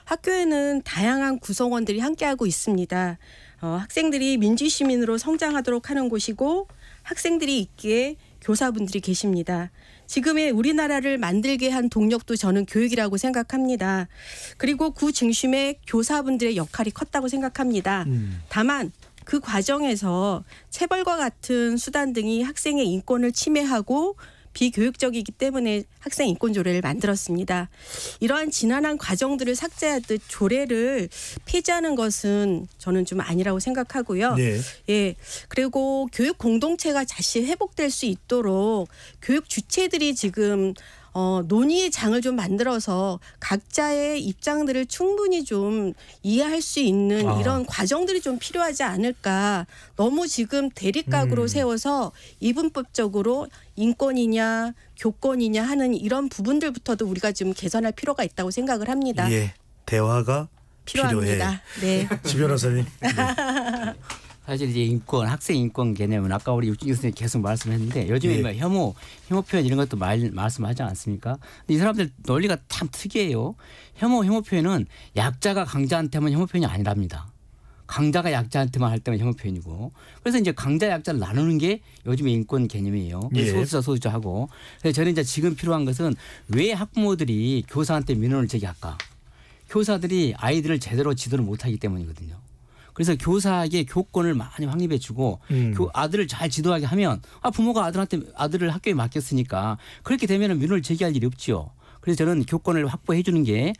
학교에는 다양한 구성원들이 함께하고 있습니다. 어, 학생들이 민주 시민으로 성장하도록 하는 곳이고 학생들이 있기에 교사분들이 계십니다. 지금의 우리나라를 만들게 한 동력도 저는 교육이라고 생각합니다. 그리고 그 중심에 교사분들의 역할이 컸다고 생각합니다. 음. 다만 그 과정에서 체벌과 같은 수단 등이 학생의 인권을 침해하고 비교육적이기 때문에 학생 인권 조례를 만들었습니다. 이러한 지난한 과정들을 삭제하듯 조례를 폐지하는 것은 저는 좀 아니라고 생각하고요. 네. 예. 그리고 교육 공동체가 다시 회복될 수 있도록 교육 주체들이 지금 어, 논의의 장을 좀 만들어서 각자의 입장들을 충분히 좀 이해할 수 있는 아. 이런 과정들이 좀 필요하지 않을까. 너무 지금 대립각으로 음. 세워서 이분법적으로 인권이냐 교권이냐 하는 이런 부분들부터도 우리가 좀 개선할 필요가 있다고 생각을 합니다. 예. 대화가 필요합니다. 네. 지 변호사님. 사실 이제 인권, 학생 인권 개념은 아까 우리 육진 교수님 계속 말씀했는데 요즘에 예. 뭐 혐오, 혐오 표현 이런 것도 말, 말씀하지 않습니까? 근데 이 사람들 논리가 참 특이해요. 혐오, 혐오 표현은 약자가 강자한테만 혐오 표현이 아니랍니다. 강자가 약자한테만 할 때만 혐오 표현이고 그래서 이제 강자 약자를 나누는 게 요즘의 인권 개념이에요. 예. 소수자 소수자하고 그래서 저는 이제 지금 필요한 것은 왜 학부모들이 교사한테 민원을 제기할까? 교사들이 아이들을 제대로 지도를 못하기 때문이거든요. 그래서 교사에게 교권을 많이 확립해 주고 음. 교 아들을 잘 지도하게 하면 아 부모가 아들한테 아들을 학교에 맡겼으니까 그렇게 되면은 민원을 제기할 일이 없지요. 그래서 저는 교권을 확보해 주는 게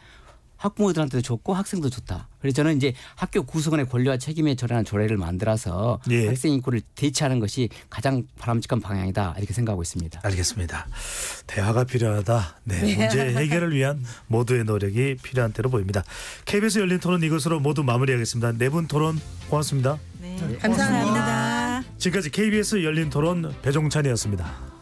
학부모들한테도 좋고 학생도 좋다. 그래서 저는 이제 학교 구성원의 권리와 책임에 절하는 조례를 만들어서 예. 학생 인권을 대체하는 것이 가장 바람직한 방향이다 이렇게 생각하고 있습니다. 알겠습니다. 대화가 필요하다. 네, 문제 해결을 위한 모두의 노력이 필요한 때로 보입니다. KBS 열린 토론 이것으로 모두 마무리하겠습니다. 네 분 토론 고맙습니다. 네. 감사합니다. 지금까지 KBS 열린 토론 배종찬이었습니다.